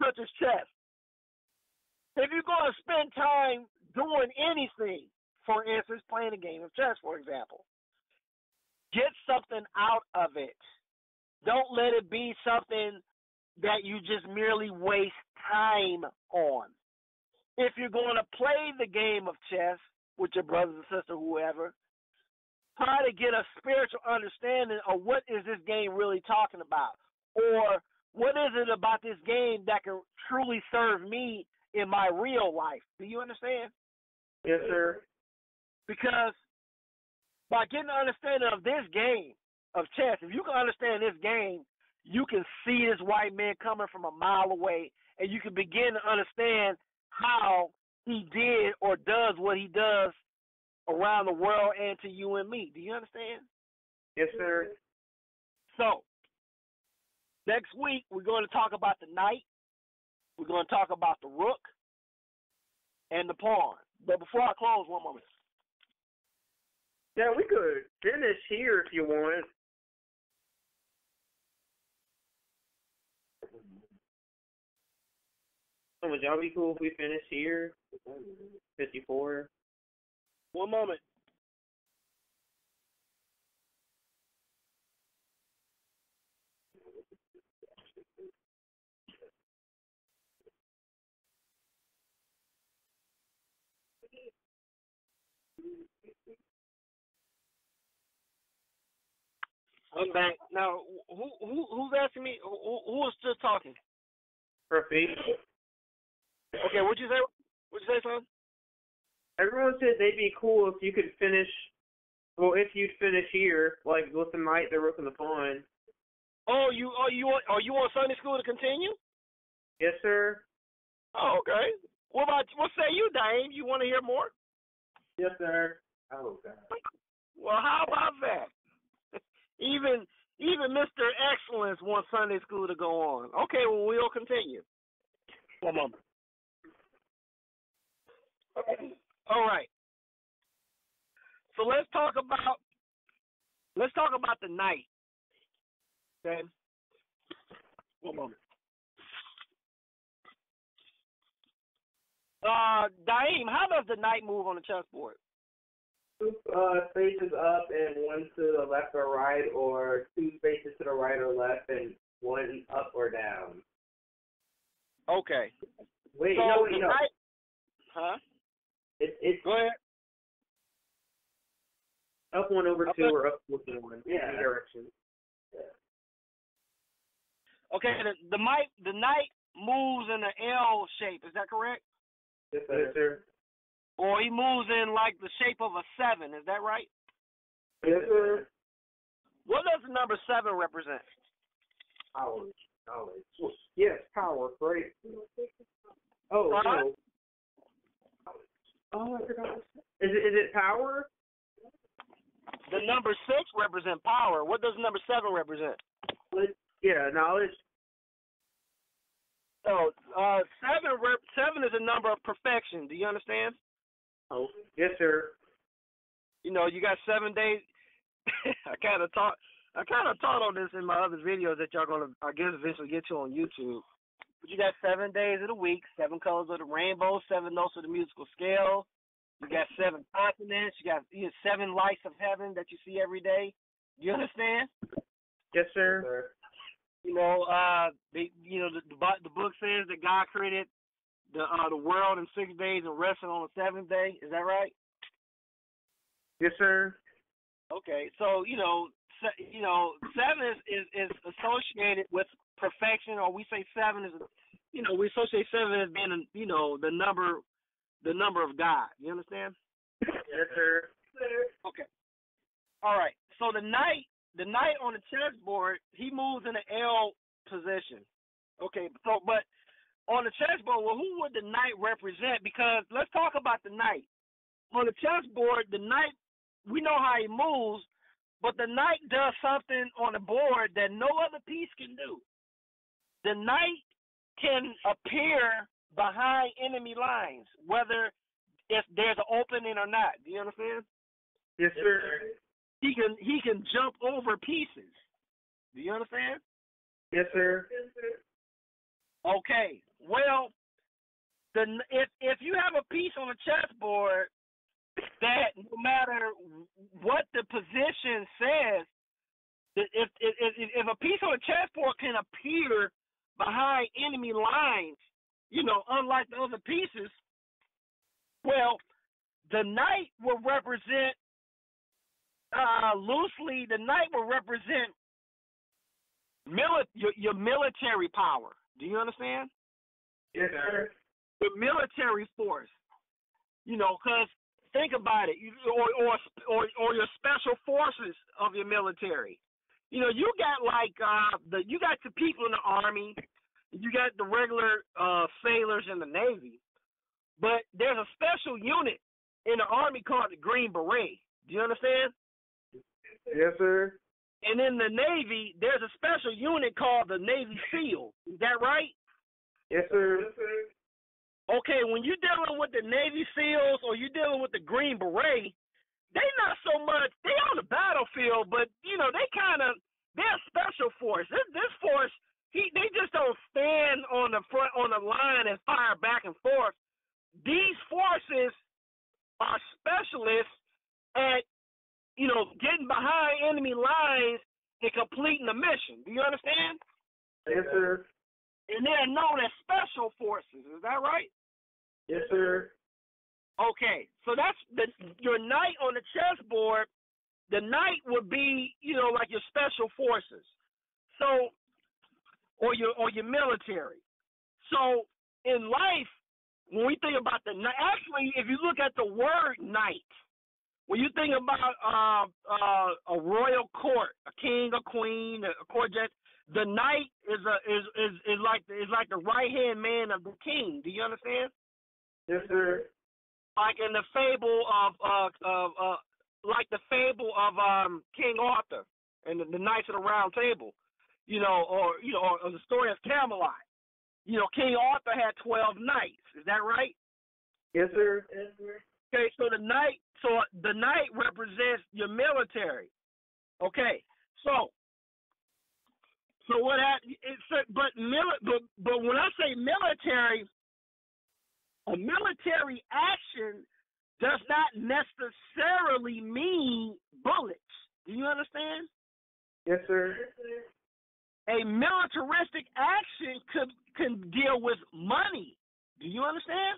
Speaker 2: such as chess, if you're going to spend time doing anything, for instance, playing a game of chess, for example, get something out of it. Don't let it be something that you just merely waste time on. If you're going to play the game of chess with your brothers and sisters, whoever, try to get a spiritual understanding of what is this game really talking about, or what is it about this game that can truly serve me in my real life. Do you understand?
Speaker 3: Yes, sir.
Speaker 2: Because by getting an understanding of this game of chess, if you can understand this game, you can see this white man coming from a mile away, and you can begin to understand how he did or does what he does around the world and to you and me. Do you understand?
Speaker 3: Yes, sir. Mm-hmm.
Speaker 2: So, next week we're going to talk about the knight. We're going to talk about the rook and the pawn. But before I close, one moment.
Speaker 3: Yeah, we could finish here if you want. So would y'all be cool if we finish here? 54.
Speaker 2: One moment. I'm back. Now, who who who's asking me? Who who is still talking?
Speaker 3: Rafiq.
Speaker 2: Okay, what'd you say? What'd you say, son?
Speaker 3: Everyone said they'd be cool if you could finish. Well, if you'd finish here, like with the knight, they're and the pawn.
Speaker 2: Oh, you oh you want oh you want Sunday school to continue?
Speaker 3: Yes, sir.
Speaker 2: Oh, okay. What about what say you, Dame? You want to hear more?
Speaker 3: Yes, sir. Oh God.
Speaker 2: Well, how about that? (laughs) even even Mr. Excellence wants Sunday school to go on. Okay, well we'll continue. One moment. All right. So let's talk about let's talk about the knight. Okay. One moment. Uh, Daim, how does the knight move on the chessboard?
Speaker 3: Two uh, spaces up and one to the left or right, or two spaces to the right or left and one up or down.
Speaker 2: Okay.
Speaker 3: Wait,
Speaker 2: so
Speaker 3: no, wait, no.
Speaker 2: knight, huh?
Speaker 3: It's it's
Speaker 2: Go ahead.
Speaker 3: up one over
Speaker 2: Okay.
Speaker 3: two or up with one.
Speaker 5: Yeah.
Speaker 3: Any direction.
Speaker 2: Okay, the the knight the knight moves in an L shape. Is that correct?
Speaker 3: Yes, sir. Yes, sir.
Speaker 2: Or he moves in like the shape of a seven. Is that right?
Speaker 3: Yes, sir.
Speaker 2: What does the number seven represent?
Speaker 3: Power. Knowledge. Yes, power. Great. Oh,
Speaker 2: Huh?
Speaker 3: no. Oh, I forgot. Is it is it power?
Speaker 2: The number six represent power. What does number seven represent?
Speaker 3: Yeah, knowledge.
Speaker 2: So uh, seven rep- seven is a number of perfection. Do you understand?
Speaker 3: Oh, yes, sir.
Speaker 2: You know, you got seven days. (laughs) I kind of taught. I kind of taught on this in my other videos that y'all gonna, I guess, eventually get to on YouTube. But you got seven days of the week, seven colors of the rainbow, seven notes of the musical scale. You got seven continents. You got you know, seven lights of heaven that you see every day. You understand?
Speaker 3: Yes, sir.
Speaker 2: You know, uh, they, you know, the, the the book says that God created the uh the world in six days and rested on the seventh day. Is that right?
Speaker 3: Yes, sir.
Speaker 2: Okay, so you know, se- you know, seven is, is is associated with perfection, or we say seven is, you know, we associate seven as being, you know, the number, the number of God. You understand?
Speaker 3: Yes, sir.
Speaker 2: Okay. All right. So the knight, the knight on the chessboard, he moves in an L position. Okay. So, but on the chessboard, well, who would the knight represent? Because let's talk about the knight. On the chessboard, the knight, we know how he moves, but the knight does something on the board that no other piece can do. The knight can appear behind enemy lines, whether if there's an opening or not. Do you understand?
Speaker 3: Yes, sir.
Speaker 2: he can he can jump over pieces. Do you understand?
Speaker 3: Yes, sir.
Speaker 2: Okay. Well, the if if you have a piece on a chessboard that no matter what the position says, that if if if, if a piece on a chessboard can appear behind enemy lines, you know, unlike the other pieces, well, the knight will represent uh, loosely. The knight will represent mili- your, your military power. Do you understand?
Speaker 3: Yes, sir.
Speaker 2: The military force. You know, because think about it, or, or or or your special forces of your military. You know, you got like uh the you got the people in the army, you got the regular uh sailors in the navy, but there's a special unit in the army called the Green Beret. Do you understand?
Speaker 3: Yes, sir.
Speaker 2: And in the Navy, there's a special unit called the Navy SEAL. Is that right?
Speaker 3: Yes, sir.
Speaker 2: Okay, when you're dealing with the Navy SEALs or you're dealing with the Green Beret, they not so much they on the battlefield, but you know they kind of they're a special force. This this force, he they just don't stand on the front on the line and fire back and forth. These forces are specialists at you know getting behind enemy lines and completing the mission. Do you understand?
Speaker 3: Yes, sir.
Speaker 2: And they're known as special forces. Is that right?
Speaker 3: Yes, sir.
Speaker 2: Okay, so that's the your knight on the chessboard. The knight would be, you know, like your special forces. So, or your or your military. So in life, when we think about the actually, if you look at the word knight, when you think about uh, uh, a royal court, a king, a queen, a court judge, the knight is a is is is like is like the right hand man of the king. Do you understand?
Speaker 3: Yes, sir.
Speaker 2: Like in the fable of uh of uh like the fable of um King Arthur and the, the Knights of the Round Table, you know, or you know, or, or the story of Camelot. You know, King Arthur had twelve knights. Is that right?
Speaker 3: Yes, sir. Yes, sir.
Speaker 2: Okay, so the knight, so the knight represents your military. Okay, so so what? I, it's but mili- but but when I say military, a military action does not necessarily mean bullets. Do you understand?
Speaker 3: Yes, sir.
Speaker 2: A militaristic action could can deal with money. Do you understand?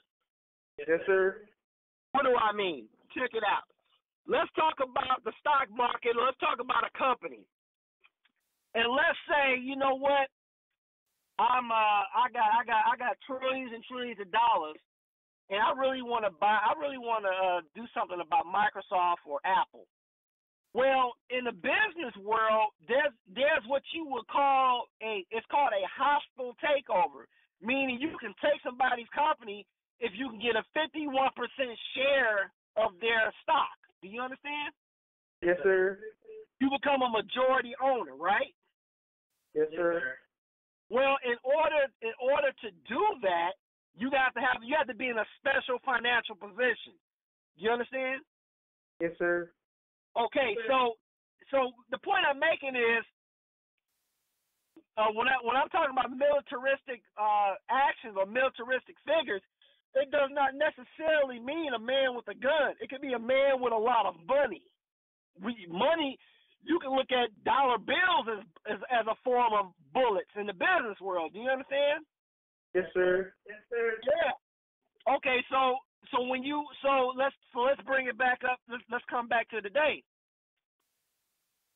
Speaker 3: Yes, sir.
Speaker 2: What do I mean? Check it out. Let's talk about the stock market. Let's talk about a company. And let's say, you know what? I'm uh I got I got I got trillions and trillions of dollars and I really want to buy I really want to uh, do something about Microsoft or Apple. Well, in the business world, there's there's what you would call a it's called a hostile takeover, meaning you can take somebody's company if you can get a 51% share of their stock. Do you understand?
Speaker 3: Yes, sir.
Speaker 2: You become a majority owner, right?
Speaker 3: Yes, sir.
Speaker 2: Well, in order in order to do that, you have to have you have to be in a special financial position. You understand?
Speaker 3: Yes, sir.
Speaker 2: Okay, so so the point I'm making is uh, when I when I'm talking about militaristic uh, actions or militaristic figures, it does not necessarily mean a man with a gun. It could be a man with a lot of money. We, money, you can look at dollar bills as, as as a form of bullets in the business world. Do you understand?
Speaker 3: Yes, sir. Yes, sir.
Speaker 2: Yeah. Okay, so so when you so let's so let's bring it back up. Let's let's come back to today.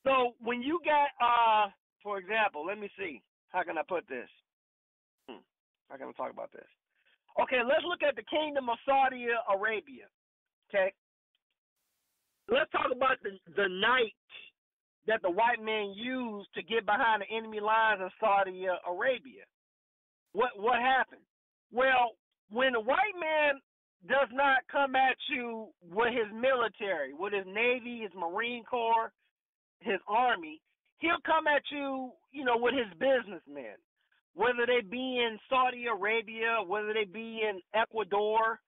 Speaker 2: So when you got uh for example, let me see. How can I put this? Hmm. How can I talk about this? Okay, let's look at the kingdom of Saudi Arabia. Okay. Let's talk about the the knight that the white man used to get behind the enemy lines in Saudi Arabia. What what happened? Well, when the white man does not come at you with his military, with his navy, his marine corps, his army, he'll come at you, you know, with his businessmen. Whether they be in Saudi Arabia, whether they be in Ecuador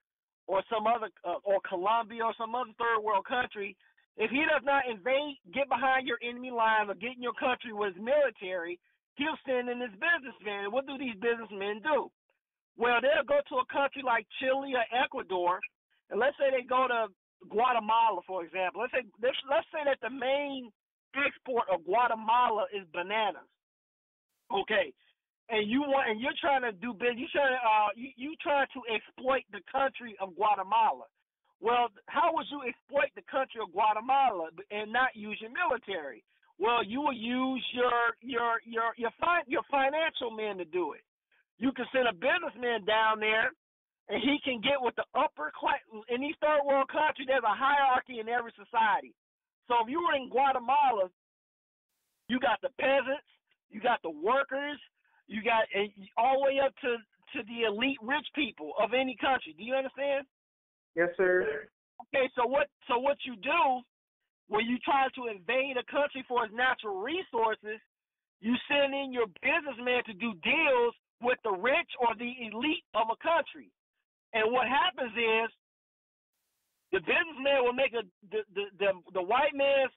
Speaker 2: or some other uh, or Colombia or some other third world country, if he does not invade, get behind your enemy lines or get in your country with his military, he'll send in his businessmen. What do these businessmen do? Well, they'll go to a country like Chile or Ecuador, and let's say they go to Guatemala, for example. Let's say let's, let's say that the main export of Guatemala is bananas. Okay, and you want and you're trying to do business. You trying to uh you you trying to exploit the country of Guatemala. Well, how would you exploit the country of Guatemala and not use your military? Well, you will use your your your your fi- your financial men to do it. You can send a businessman down there, and he can get with the upper class. In these third world countries, there's a hierarchy in every society. So if you were in Guatemala, you got the peasants, you got the workers, you got and all the way up to to the elite rich people of any country. Do you understand?
Speaker 3: Yes, sir.
Speaker 2: Okay, so what so what you do when you try to invade a country for its natural resources, you send in your businessman to do deals with the rich or the elite of a country. And what happens is the businessman will make a the the the, the white man's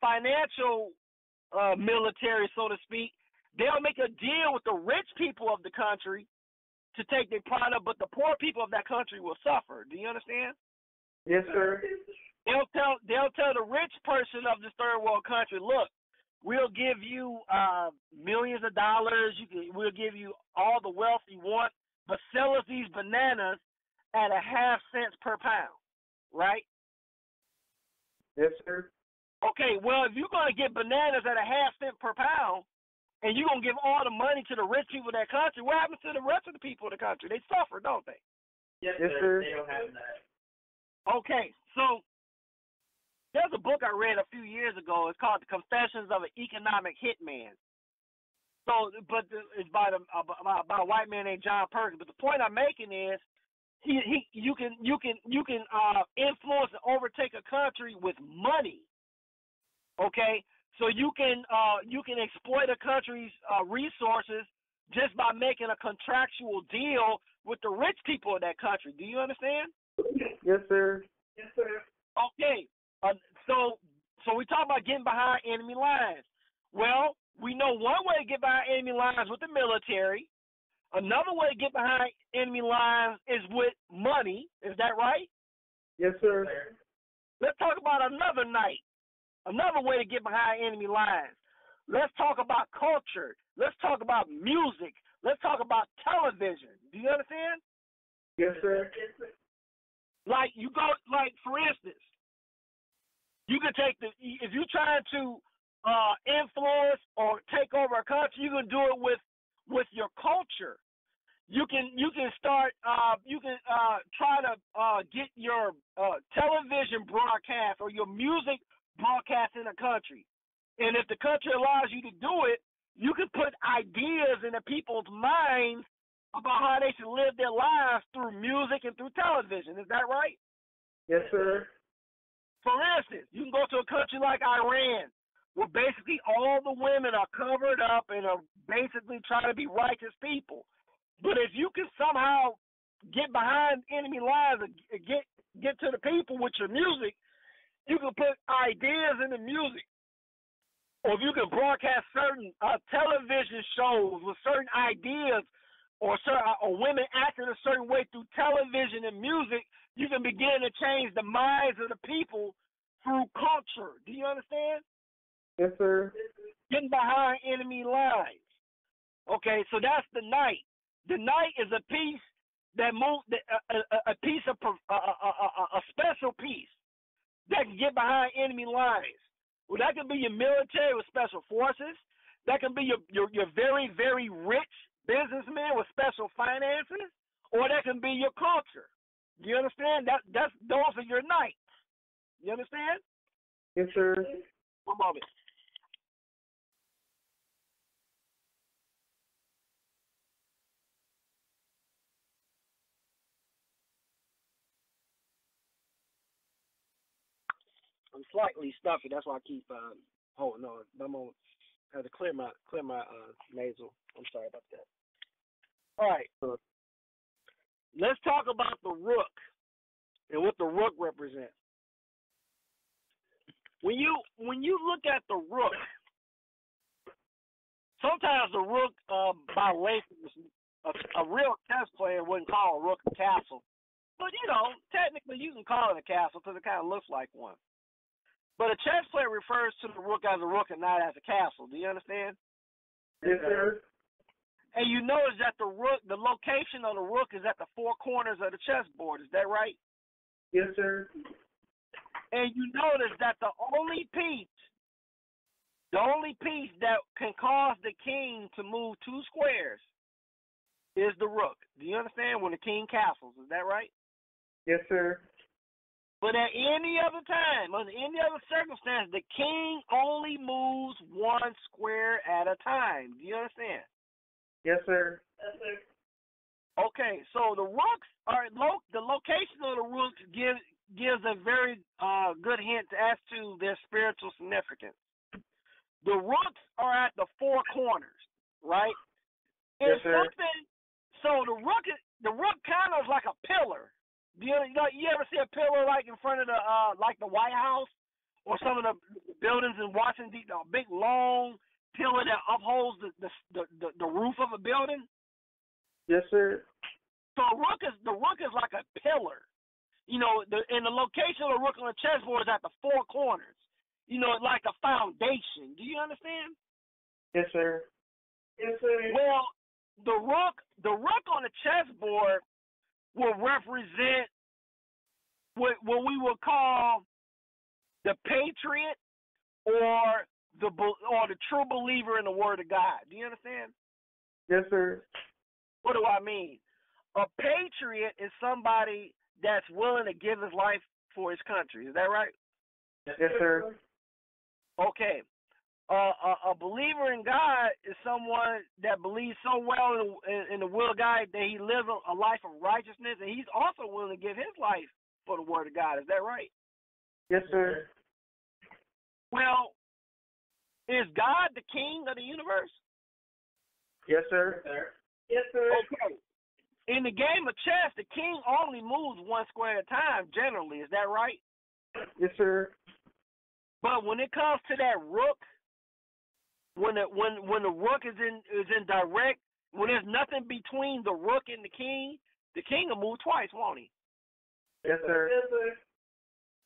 Speaker 2: financial uh, military, so to speak. They'll make a deal with the rich people of the country to take their product, but the poor people of that country will suffer. Do you understand?
Speaker 3: Yes, sir.
Speaker 2: They'll tell they'll tell the rich person of this third world country, look, we'll give you uh, millions of dollars. You can, we'll give you all the wealth you want, but sell us these bananas at a half cents per pound, right?
Speaker 3: Yes, sir.
Speaker 2: Okay, well, if you're going to get bananas at a half cent per pound, and you're going to give all the money to the rich people of that country, what happens to the rest of the people of the country? They suffer, don't they?
Speaker 3: Yes,
Speaker 5: Yes,
Speaker 3: sir.
Speaker 5: sir.
Speaker 3: They don't have that.
Speaker 2: Okay, so there's a book I read a few years ago. It's called The Confessions of an Economic Hitman. So, but the, it's by the about, about a white man named John Perkins. But the point I'm making is, he he you can you can you can uh influence and overtake a country with money. Okay, so you can uh you can exploit a country's uh, resources just by making a contractual deal with the rich people of that country. Do you understand?
Speaker 5: Yes, sir.
Speaker 4: Yes, sir.
Speaker 2: Okay, uh, so so we talk about getting behind enemy lines. Well, we know one way to get behind enemy lines with the military. Another way to get behind enemy lines is with money. Is that right?
Speaker 5: Yes, sir.
Speaker 2: Let's talk about another knight. Another way to get behind enemy lines. Let's talk about culture. Let's talk about music. Let's talk about television. Do you understand?
Speaker 5: Yes, sir.
Speaker 4: Yes, sir.
Speaker 2: Like you go like for instance, you can take the if you're trying to uh influence or take over a country, you can do it with with your culture. You can you can start uh you can uh try to uh get your uh television broadcast or your music broadcast in a country. And if the country allows you to do it, you can put ideas into people's minds about how they should live their lives through music and through television. Is that right?
Speaker 5: Yes, sir.
Speaker 2: For instance, you can go to a country like Iran, where basically all the women are covered up and are basically trying to be righteous people. But if you can somehow get behind enemy lines and get get to the people with your music, you can put ideas in the music. Or if you can broadcast certain uh, television shows with certain ideas or certain, or women acting a certain way through television and music, you can begin to change the minds of the people through culture. Do you understand?
Speaker 5: Yes, sir.
Speaker 2: Getting behind enemy lines. Okay, so that's the knight. The knight is a piece that move a, a, uh, uh, uh, a piece of a, a special piece that can get behind enemy lines. Well, that can be your military with special forces. That can be your your, your very very rich businessman with special finances, or that can be your culture. You understand? That that's those are your knights. You understand?
Speaker 5: Yes, sir.
Speaker 2: One moment. I'm slightly stuffy. That's why I keep uh, holding on. I'm on. I had to clear my clear my uh, nasal. I'm sorry about that. All right. Let's talk about the rook and what the rook represents. When you when you look at the rook, sometimes the rook uh, by layman's a, a real chess player wouldn't call a rook a castle, but you know technically you can call it a castle because it kind of looks like one. But a chess player refers to the rook as a rook and not as a castle. Do you understand?
Speaker 5: Yes, sir.
Speaker 2: And you notice that the rook, the location of the rook is at the four corners of the chessboard. Is that right?
Speaker 5: Yes, sir.
Speaker 2: And you notice that the only piece, the only piece that can cause the king to move two squares is the rook. Do you understand? When the king castles, is that right?
Speaker 5: Yes, sir.
Speaker 2: But at any other time, under any other circumstance, the king only moves one square at a time. Do you understand?
Speaker 5: Yes, sir.
Speaker 4: Yes, sir.
Speaker 2: Okay, so the rooks are lo- the location of the rooks gives gives a very uh, good hint as to their spiritual significance. The rooks are at the four corners, right?
Speaker 5: Yes,
Speaker 2: It's
Speaker 5: sir.
Speaker 2: something. So the rook is the rook kind of is like a pillar. Do you, you, know, you ever see a pillar like in front of the uh like the White House or some of the buildings in Washington, D.C., a big long pillar that upholds the the the, the, the roof of a building?
Speaker 5: Yes, sir.
Speaker 2: So a rook is the rook is like a pillar. You know, the and the location of the rook on the chessboard is at the four corners. You know, like a foundation. Do you understand?
Speaker 5: Yes, sir.
Speaker 4: Yes, sir.
Speaker 2: Well, the rook the rook on the chessboard will represent what what we will call the patriot or the or the true believer in the word of God. Do you understand?
Speaker 5: Yes, sir.
Speaker 2: What do I mean? a patriot is somebody that's willing to give his life for his country. Is that right?
Speaker 3: Yes, sir.
Speaker 2: Okay. Uh, a, a believer in God is someone that believes so well in, in, in the will of God that he lives a, a life of righteousness, and he's also willing to give his life for the word of God. Is that right?
Speaker 3: Yes, sir.
Speaker 2: Well, is God the king of the universe?
Speaker 3: Yes, sir.
Speaker 4: Yes, sir.
Speaker 2: Okay. In the game of chess, the king only moves one square at a time, generally. Is that right?
Speaker 3: Yes, sir.
Speaker 2: But when it comes to that rook, when the when when the rook is in is in direct, when there's nothing between the rook and the king, the king will move twice, won't he?
Speaker 3: Yes, sir.
Speaker 4: Yes, sir.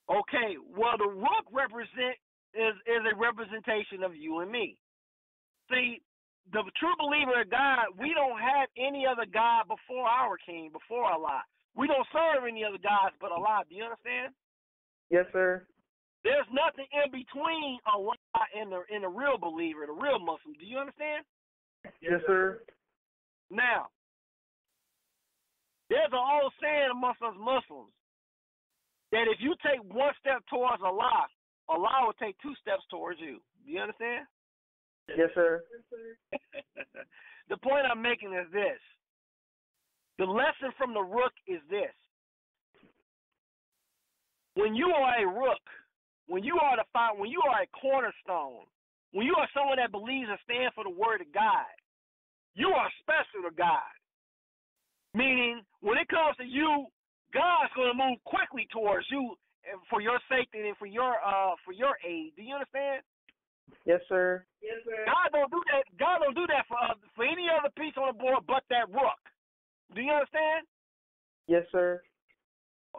Speaker 2: Okay. Well, the rook represent is is a representation of you and me. See, the true believer of God, we don't have any other God before our King, before Allah. We don't serve any other gods but Allah. Do you understand?
Speaker 3: Yes, sir.
Speaker 2: There's nothing in between Allah and the and the real believer, the real Muslim. Do you understand?
Speaker 3: Yes, sir.
Speaker 2: Now, there's an old saying amongst us Muslims that if you take one step towards Allah, Allah will take two steps towards you. Do you understand?
Speaker 3: Yes, sir. (laughs)
Speaker 2: The point I'm making is this. The lesson from the rook is this. When you are a rook, when you are the fi- when you are a cornerstone, when you are someone that believes and stands for the word of God, you are special to God. Meaning, when it comes to you, God's going to move quickly towards you and for your safety and for your uh for your aid. Do you understand?
Speaker 3: Yes, sir.
Speaker 4: Yes, sir.
Speaker 2: God don't do that. God don't do that for uh, for any other piece on the board but that rook. Do you understand?
Speaker 3: Yes, sir.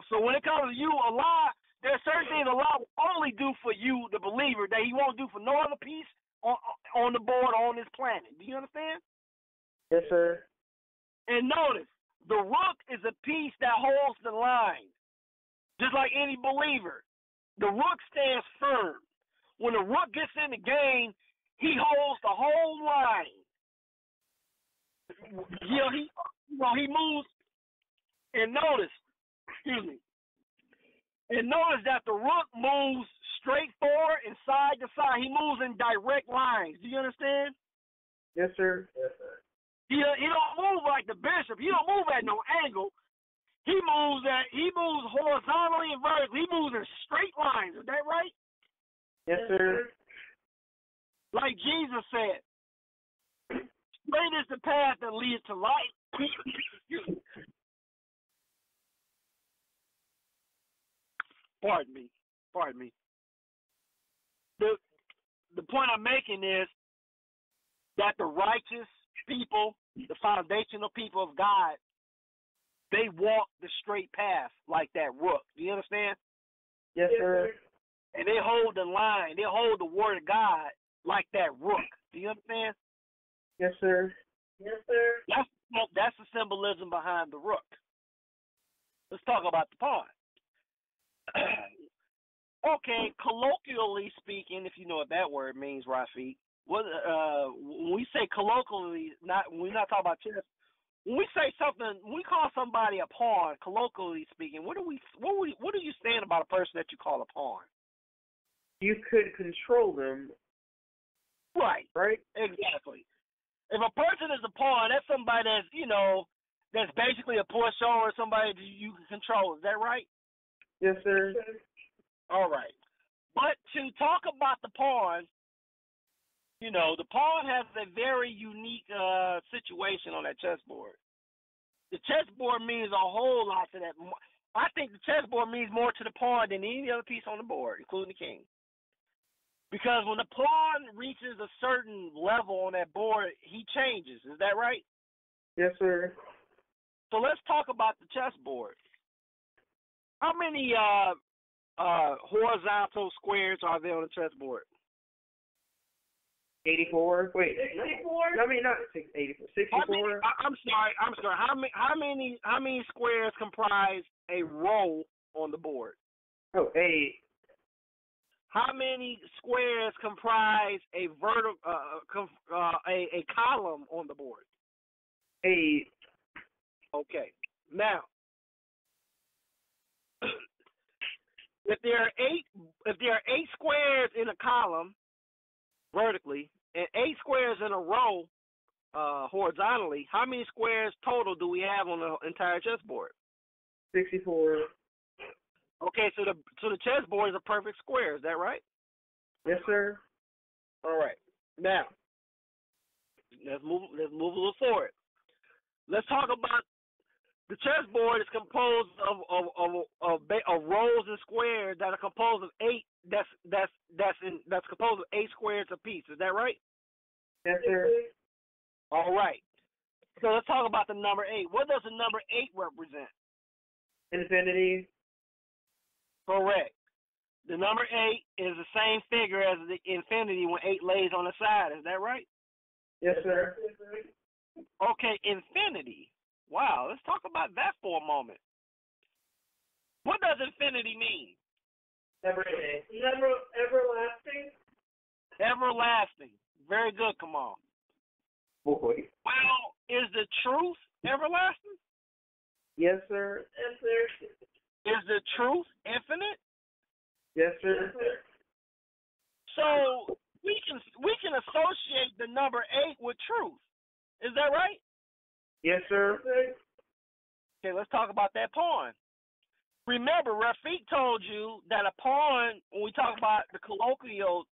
Speaker 2: So when it comes to you, Allah, there's certain things Allah will only do for you, the believer, that He won't do for no other piece on on the board on this planet. Do you understand?
Speaker 3: Yes, sir.
Speaker 2: And notice, the rook is a piece that holds the line, just like any believer. The rook stands firm. When the rook gets in the game, he holds the whole line. You know, he well he moves and notice, excuse me. And notice that the rook moves straight forward and side to side. He moves in direct lines. Do you understand?
Speaker 3: Yes, sir. Yes, sir.
Speaker 2: He he don't move like the bishop. He don't move at no angle. He moves at he moves horizontally and vertically. He moves in straight lines. Is that right?
Speaker 3: Yes, sir.
Speaker 2: Like Jesus said, straight is the path that leads to life. (coughs) Pardon me. Pardon me. The the point I'm making is that the righteous people, the foundational people of God, they walk the straight path like that rook. Do you understand?
Speaker 3: Yes, sir.
Speaker 2: And they hold the line. They hold the word of God like that rook. Do you understand?
Speaker 3: Yes, sir.
Speaker 4: Yes, sir.
Speaker 2: That's that's the symbolism behind the rook. Let's talk about the pawn. (clears throat) okay, colloquially speaking, if you know what that word means, Rafi, what uh when we say colloquially, not we're not talking about chess. When we say something, when we call somebody a pawn, colloquially speaking, what do we what we, what are you saying about a person that you call a pawn?
Speaker 3: You could control them,
Speaker 2: Right.
Speaker 3: right?
Speaker 2: Exactly. If a person is a pawn, that's somebody that's you know that's basically a pushover or somebody that you can control. Is that right?
Speaker 3: Yes, sir.
Speaker 2: All right. But to talk about the pawn, you know, the pawn has a very unique uh situation on that chessboard. The chessboard means a whole lot to that. I think the chessboard means more to the pawn than any other piece on the board, including the king. Because when the pawn reaches a certain level on that board, he changes. Is that right?
Speaker 3: Yes, sir.
Speaker 2: So let's talk about the chessboard. How many uh uh horizontal squares are there on the chessboard?
Speaker 3: 84. Wait.
Speaker 4: 64?
Speaker 3: I mean, not six, 84.
Speaker 2: How many,
Speaker 3: 64.
Speaker 2: I, I'm sorry, I'm sorry. How many how many how many squares comprise a row on the board?
Speaker 3: Oh, eight.
Speaker 2: How many squares comprise a vertical uh, com, uh a a column on the board?
Speaker 3: Eight.
Speaker 2: Okay. Now, if there are eight, if there are eight squares in a column vertically and eight squares in a row uh, horizontally, how many squares total do we have on the entire chessboard?
Speaker 3: Sixty-four.
Speaker 2: Okay, so the so the chessboard is a perfect square. Is that right?
Speaker 3: Yes, sir.
Speaker 2: All right. Now, let's move. Let's move a little forward. Let's talk about the chessboard is composed of of of, of, of rows and squares that are composed of eight. That's that's that's in that's composed of eight squares apiece. Is that right?
Speaker 3: Yes, sir.
Speaker 2: All right. So let's talk about the number eight. What does the number eight represent?
Speaker 3: Infinity.
Speaker 2: Correct. The number eight is the same figure as the infinity when eight lays on the side. Is that right?
Speaker 3: Yes, sir.
Speaker 2: Okay, infinity. Wow, let's talk about that for a moment. What does infinity mean?
Speaker 3: Everything.
Speaker 4: Never everlasting.
Speaker 2: Everlasting. Very good, come on.
Speaker 3: Boy.
Speaker 2: Well, is the truth everlasting?
Speaker 3: Yes, sir.
Speaker 4: Yes, sir.
Speaker 2: Is the truth infinite?
Speaker 3: Yes, sir.
Speaker 2: So we can we can associate the number eight with truth. Is that right?
Speaker 3: Yes, sir.
Speaker 2: Okay, let's talk about that pawn. Remember, Rafiq told you that a pawn, when we talk about the colloquial,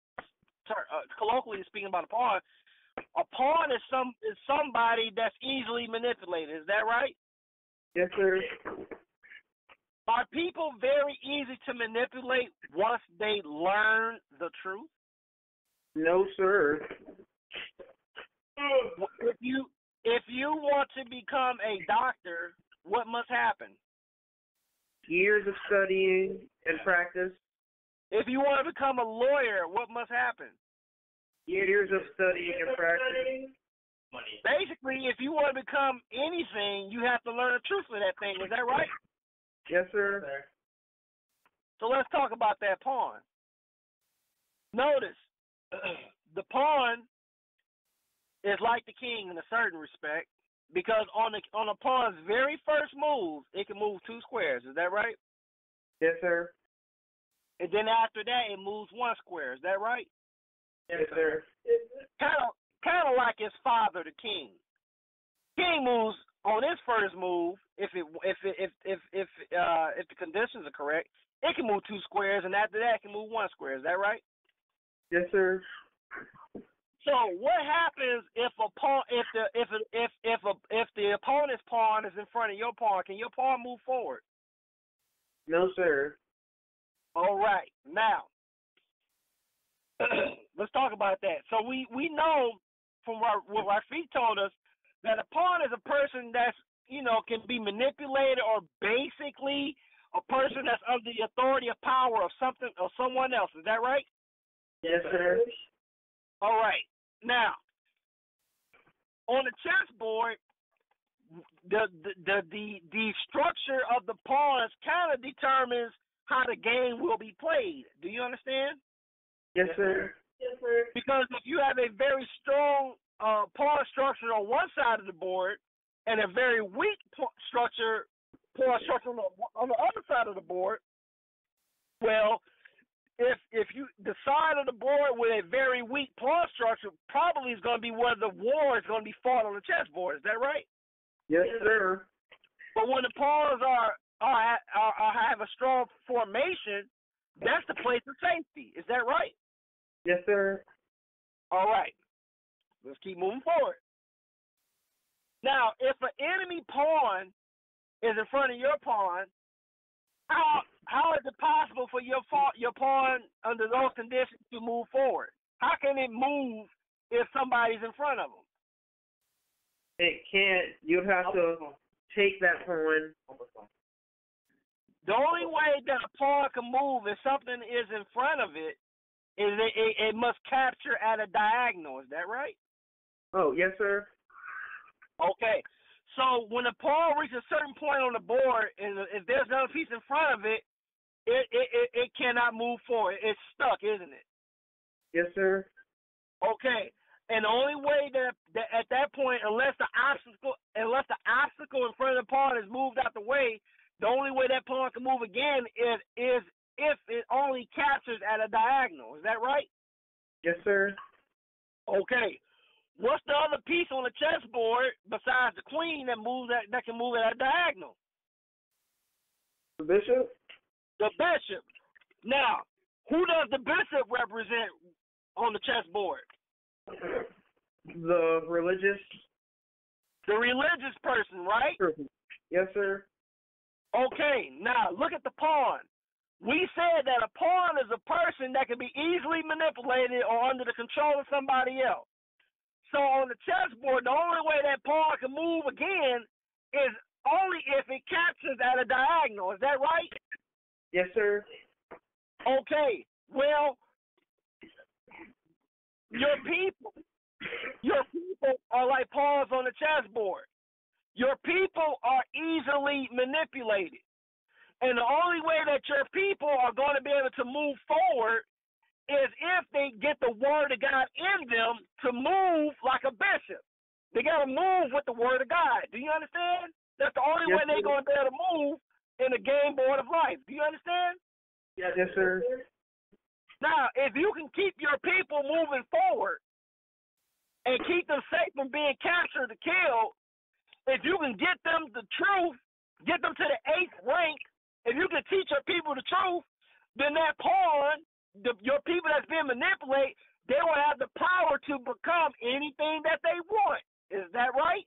Speaker 2: uh, colloquially speaking about a pawn, a pawn is some is somebody that's easily manipulated. Is that right?
Speaker 3: Yes, sir.
Speaker 2: Are people very easy to manipulate once they learn the truth?
Speaker 3: No, sir.
Speaker 2: If you if you want to become a doctor, what must happen?
Speaker 3: Years of studying and practice.
Speaker 2: If you want to become a lawyer, what must happen?
Speaker 3: Years of studying and practice.
Speaker 2: Basically, if you want to become anything, you have to learn the truth of that thing. Is that right?
Speaker 3: Yes, sir.
Speaker 2: So let's talk about that pawn. Notice (clears throat) the pawn is like the king in a certain respect because on the on a pawn's very first move, it can move two squares. Is that right?
Speaker 3: Yes, sir.
Speaker 2: And then after that, it moves one square. Is that right?
Speaker 3: Yes, sir.
Speaker 2: Kind of kind of like his father, the king. King moves on his first move. If it if it, if if if uh if the conditions are correct, it can move two squares, and after that, it can move one square. Is that right?
Speaker 3: Yes, sir.
Speaker 2: So what happens if a pawn if the if if if a, if the opponent's pawn is in front of your pawn? Can your pawn move forward?
Speaker 3: No, sir.
Speaker 2: All right. Now (clears throat) let's talk about that. So we we know from what, what Rafiq told us that a pawn is a person that's you know can be manipulated or basically a person that's under the authority of power of something or someone else. Is that right?
Speaker 3: Yes, sir.
Speaker 2: All right. Now, on the chessboard, the the the the, the structure of the pawns kind of determines how the game will be played. Do you understand?
Speaker 3: Yes, sir.
Speaker 4: Yes, sir.
Speaker 2: Because if you have a very strong uh, pawn structure on one side of the board and a very weak pawn structure pawn structure on the, on the other side of the board, well, if if you the side of the board with a very weak pawn structure probably is going to be where the war is going to be fought on the chessboard. Is that right?
Speaker 3: Yes, sir.
Speaker 2: But when the pawns are are, are have a strong formation, that's the place of safety. Is that right?
Speaker 3: Yes, sir.
Speaker 2: All right. Let's keep moving forward. Now, if an enemy pawn is in front of your pawn, how how is it possible for your your pawn under those conditions to move forward? How can it move if somebody's in front of them?
Speaker 3: It can't. You'd have to take that pawn.
Speaker 2: The only way that a pawn can move if something is in front of it is it, it, it must capture at a diagonal. Is that right?
Speaker 3: Oh, yes, sir.
Speaker 2: Okay. So when a pawn reaches a certain point on the board, and if there's another piece in front of it, it it it, it cannot move forward. It's stuck, isn't it?
Speaker 3: Yes, sir.
Speaker 2: Okay. And the only way that, that at that point, unless the obstacle, unless the obstacle in front of the pawn pawn can move again is is if it only captures at a diagonal. Is that right?
Speaker 3: Yes, sir.
Speaker 2: Okay. What's the other piece on the chessboard besides the queen that moves that that can move at a diagonal?
Speaker 3: The bishop.
Speaker 2: The bishop. Now, who does the bishop represent on the chessboard?
Speaker 3: The religious
Speaker 2: The religious person, right?
Speaker 3: Yes, sir.
Speaker 2: Okay, now look at the pawn. We said that a pawn is a person that can be easily manipulated or under the control of somebody else. So on the chessboard, the only way that pawn can move again is only if it captures at a diagonal. Is that right?
Speaker 3: Yes, sir.
Speaker 2: Okay. Well, your people, your people are like pawns on the chessboard. Your people are easily manipulated. And the only way that your people are going to be able to move forward is if they get the word of God in them to move like a bishop. They got to move with the word of God. Do you understand? That's the only
Speaker 3: Yes,
Speaker 2: way they're going to be able to move in the game board of life. Do you understand?
Speaker 3: Yes, sir.
Speaker 2: Now, if you can keep your people moving forward and keep them safe from being captured or killed, if you can get them the truth, get them to the eighth rank, if you can teach your people the truth, then that pawn, the, your people that's being manipulated, they will have the power to become anything that they want. Is that right?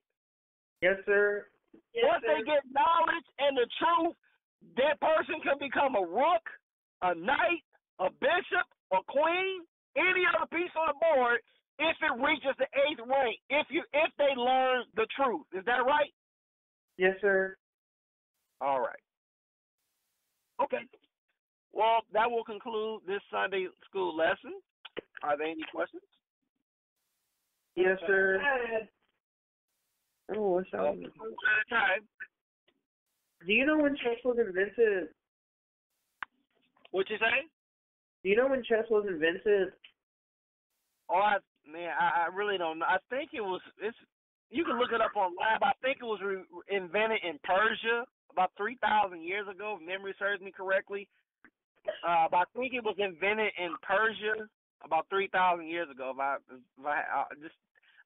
Speaker 3: Yes, sir.
Speaker 2: Once they get knowledge and the truth, that person can become a rook, a knight, a bishop, a queen, any other piece on the board if it reaches the eighth rank. If you if they learn the truth. Is that right?
Speaker 3: Yes, sir.
Speaker 2: All right. Okay. Well, that will conclude this Sunday school lesson. Are there any questions?
Speaker 3: Yes, sir. Oh, what's up?
Speaker 2: one at a time.
Speaker 3: Do you know when chess was invented?
Speaker 2: What you say?
Speaker 3: Do you know when chess was invented?
Speaker 2: Oh, I, man, I, I really don't know. I think it was. It's. You can look it up online. But I think it was re- invented in Persia about three thousand years ago, if memory serves me correctly. Uh, but I think it was invented in Persia about three thousand years ago. If I, if I, I just,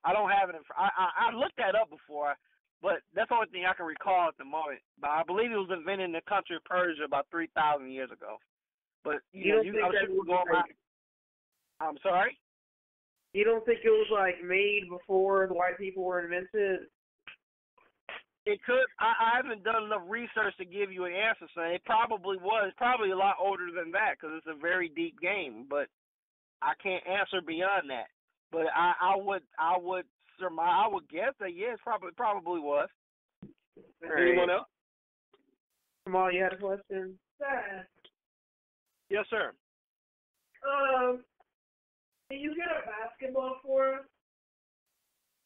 Speaker 2: I don't have it. In, I, I, I looked that up before, but that's the only thing I can recall at the moment. But I believe it was invented in the country of Persia about three thousand years ago. But you,
Speaker 3: You
Speaker 2: know, you,
Speaker 3: think
Speaker 2: I'm
Speaker 3: that
Speaker 2: sure you
Speaker 3: was
Speaker 2: go online.
Speaker 3: like-
Speaker 2: I'm sorry.
Speaker 3: You don't think it was like made before the white people were invented?
Speaker 2: It could. I, I haven't done enough research to give you an answer. So it probably was. Probably a lot older than that because it's a very deep game. But I can't answer beyond that. But I, I would. I would surmise. I would guess that yes, probably probably was. Anyone else?
Speaker 3: Kamal, you had a question?
Speaker 4: Dad,
Speaker 2: Yes, sir.
Speaker 4: um, can you get a basketball for us?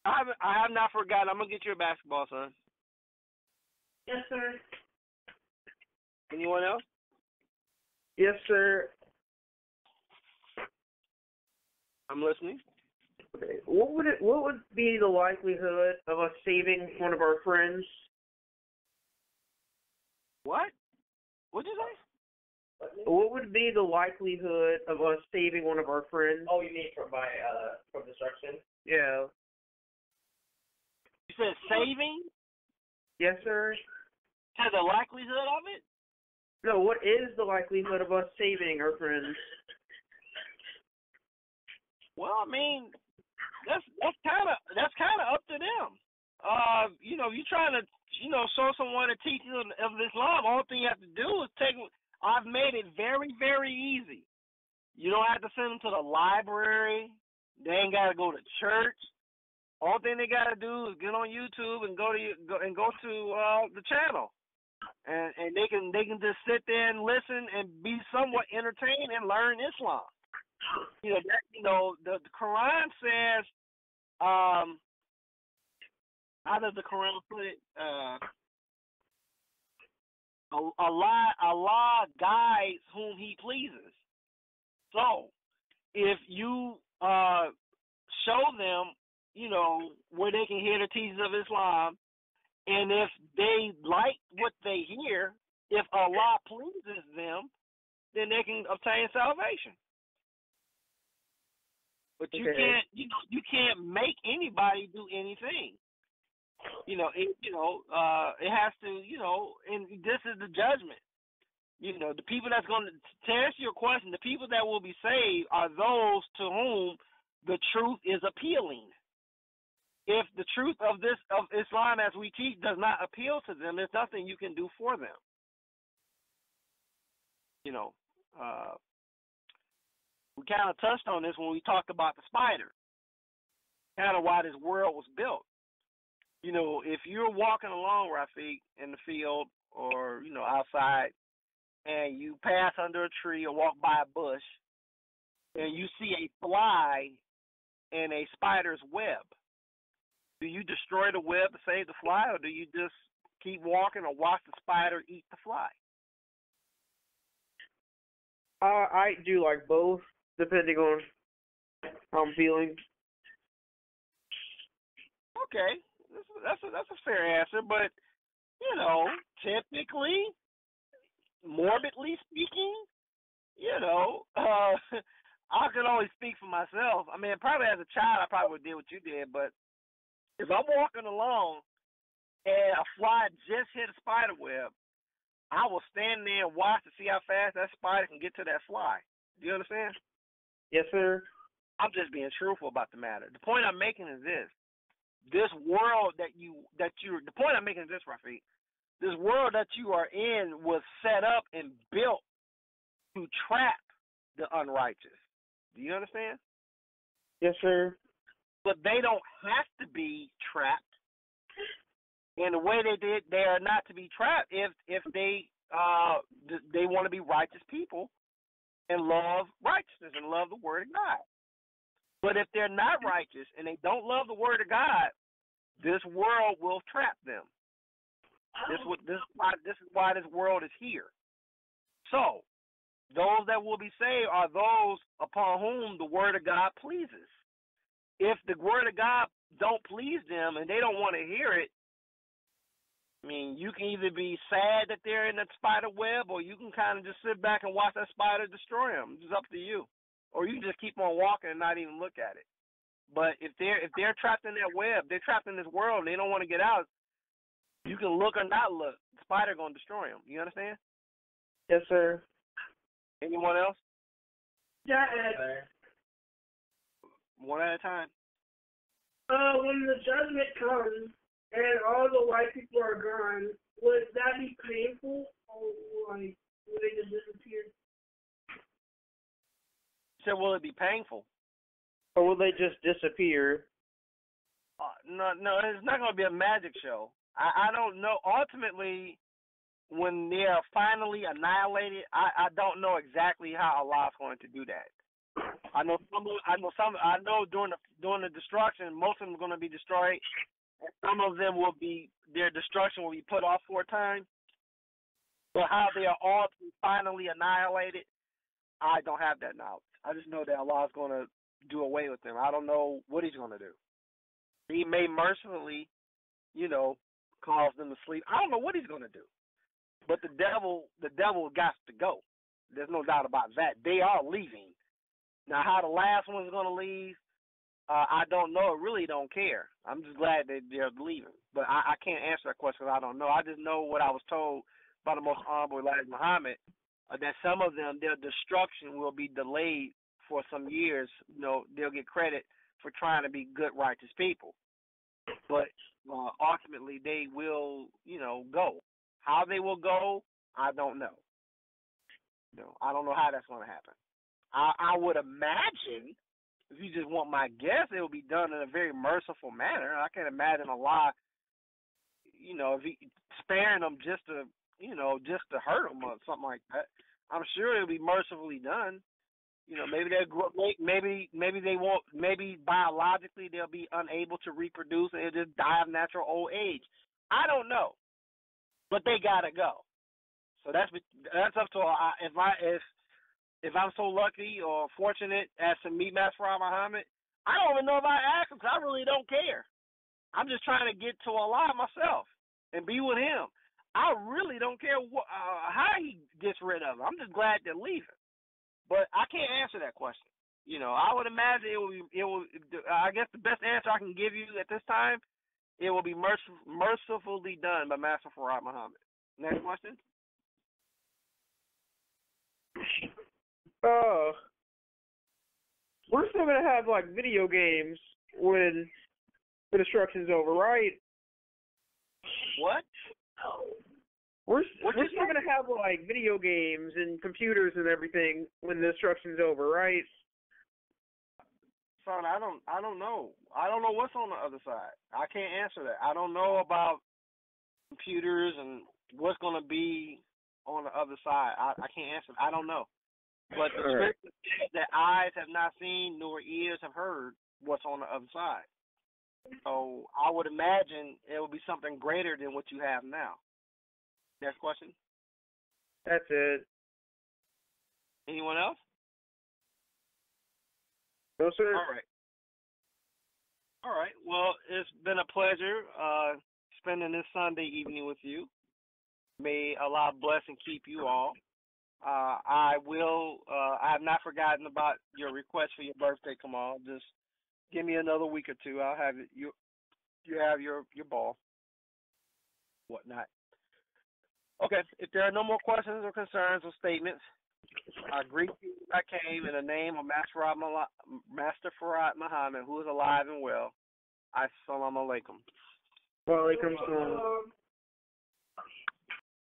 Speaker 2: I haven't. I have not forgotten. I'm gonna get you a basketball, son.
Speaker 4: Yes, sir.
Speaker 2: Anyone else?
Speaker 3: Yes, sir.
Speaker 2: I'm listening.
Speaker 3: Okay. What would it? What would be the likelihood of us saving one of our friends?
Speaker 2: What? What'd you say?
Speaker 3: What would be the likelihood of us saving one of our friends?
Speaker 5: Oh, you mean from by uh from destruction?
Speaker 3: Yeah.
Speaker 2: You said saving.
Speaker 3: Yes, sir.
Speaker 2: Has the likelihood of it?
Speaker 3: No. What is the likelihood of us saving our friends?
Speaker 2: Well, I mean, that's that's kind of that's kind of up to them. Uh, you know, if you're trying to, you know, show someone a teaching of, of Islam, all thing you have to do is take. I've made it very, very easy. You don't have to send them to the library. They ain't got to go to church. All thing they got to do is get on YouTube and go to go and go to uh, the channel, and and they can they can just sit there and listen and be somewhat entertained and learn Islam you know, that, you know, the, the Quran says, um, how does the Quran put it? Uh, Allah, Allah guides whom He pleases. So, if you uh show them, you know, where they can hear the teachings of Islam, and if they like what they hear, if Allah pleases them, then they can obtain salvation. But you
Speaker 3: Okay.
Speaker 2: can't, you know, you can't make anybody do anything. You know, it, you know, uh, it has to, you know, and this is the judgment. You know, the people that's going to, to answer your question, the people that will be saved are those to whom the truth is appealing. If the truth of this of Islam as we teach does not appeal to them, there's nothing you can do for them. You know, uh, we kind of touched on this when we talked about the spider, kind of why this world was built. You know, if you're walking along, Rafiq, in the field or you know outside, and you pass under a tree or walk by a bush, and you see a fly in a spider's web, do you destroy the web to save the fly, or do you just keep walking or watch the spider eat the fly?
Speaker 3: Uh, I do like both, depending on how I'm feeling.
Speaker 2: Okay, that's a, that's a, fair answer, but you know, technically, morbidly speaking, you know, uh, (laughs) I can only speak for myself. I mean, probably as a child, I probably would did what you did, but if I'm walking along and a fly just hit a spider web, I will stand there and watch to see how fast that spider can get to that fly. Do you understand?
Speaker 3: Yes, sir.
Speaker 2: I'm just being truthful about the matter. The point I'm making is this: this world that you that you the point I'm making is this, Rafiq. This world that you are in was set up and built to trap the unrighteous. Do you understand?
Speaker 3: Yes, sir.
Speaker 2: But they don't have to be trapped. And the way they did, they are not to be trapped if if they uh they want to be righteous people and love righteousness and love the word of God. But if they're not righteous and they don't love the word of God, this world will trap them. This oh, what this is why this is why this world is here. So those that will be saved are those upon whom the word of God pleases. If the word of God don't please them and they don't want to hear it, I mean, you can either be sad that they're in that spider web, or you can kind of just sit back and watch that spider destroy them. It's up to you, or you can just keep on walking and not even look at it. But if they're if they're trapped in that web, they're trapped in this world, and they don't want to get out. You can look or not look. The spider gonna destroy them. You understand?
Speaker 3: Yes, sir.
Speaker 2: Anyone else?
Speaker 4: Yeah, Ed.
Speaker 2: One at a time.
Speaker 4: Uh, when the judgment comes and all the white people are gone, would that be painful or like would they just disappear?
Speaker 2: So will it be painful?
Speaker 3: Or will they just disappear?
Speaker 2: Uh, no, no, it's not going to be a magic show. I, I don't know. Ultimately, when they are finally annihilated, I, I don't know exactly how Allah's going to do that. I know some. I know some. I know during the during the destruction, most of them are going to be destroyed. And some of them will be their destruction will be put off for a time. But how they are all finally annihilated, I don't have that knowledge. I just know that Allah's going to do away with them. I don't know what He's going to do. He may mercifully, you know, cause them to sleep. I don't know what He's going to do. But the devil, the devil got to go. There's no doubt about that. They are leaving. Now, how the last one's going to leave, uh, I don't know. I really don't care. I'm just glad that they're leaving. But I, I can't answer that question. I don't know. I just know what I was told by the most honorable Elijah Muhammad uh, that some of them, their destruction will be delayed for some years. You know, they'll get credit for trying to be good, righteous people. But uh, ultimately, they will, you know, go. How they will go, I don't know. Know, I don't know how that's going to happen. I, I would imagine, if you just want my guess, it will be done in a very merciful manner. I can't imagine a lot, you know, if he sparing them just to, you know, just to hurt them or something like that. I'm sure it'll be mercifully done. You know, maybe they'll grow, maybe maybe they won't. Maybe biologically they'll be unable to reproduce and they'll just die of natural old age. I don't know, but they gotta go. So that's that's up to I if I if if I'm so lucky or fortunate as to meet Master Muhammad, I don't even know if I ask him 'cause I really don't care. I'm just trying to get to Allah myself and be with Him. I really don't care what uh, how he gets rid of them. I'm just glad they're leaving. But I can't answer that question. You know, I would imagine it will. Be, it will. I guess the best answer I can give you at this time, it will be mercif- mercifully done by Master Fard Muhammad. Next question.
Speaker 3: Oh. We're still gonna have like video games when the destruction's over, right?
Speaker 2: What?
Speaker 3: We're
Speaker 2: What
Speaker 3: we're
Speaker 2: you
Speaker 3: still
Speaker 2: say?
Speaker 3: gonna have like video games and computers and everything when the destruction's over, right?
Speaker 2: Son, I don't. I don't know. I don't know what's on the other side. I can't answer that. I don't know about computers and what's going to be on the other side. I, I can't answer. I don't know. But the
Speaker 3: All right.
Speaker 2: scripture says that eyes have not seen nor ears have heard what's on the other side. So I would imagine it would be something greater than what you have now. Next question.
Speaker 3: That's it.
Speaker 2: Anyone else?
Speaker 3: No sir.
Speaker 2: All right. All right. Well, it's been a pleasure uh, spending this Sunday evening with you. May Allah bless and keep you all. Uh, I will. Uh, I have not forgotten about your request for your birthday, Kamal. Just give me another week or two. I'll have it. You. You have your your ball. Whatnot. Okay. If there are no more questions or concerns or statements, I greet you I came in the name of Master Mala- Master Fard Muhammad, who is alive and well. Assalamu alaikum.
Speaker 3: Wa alaikum salam.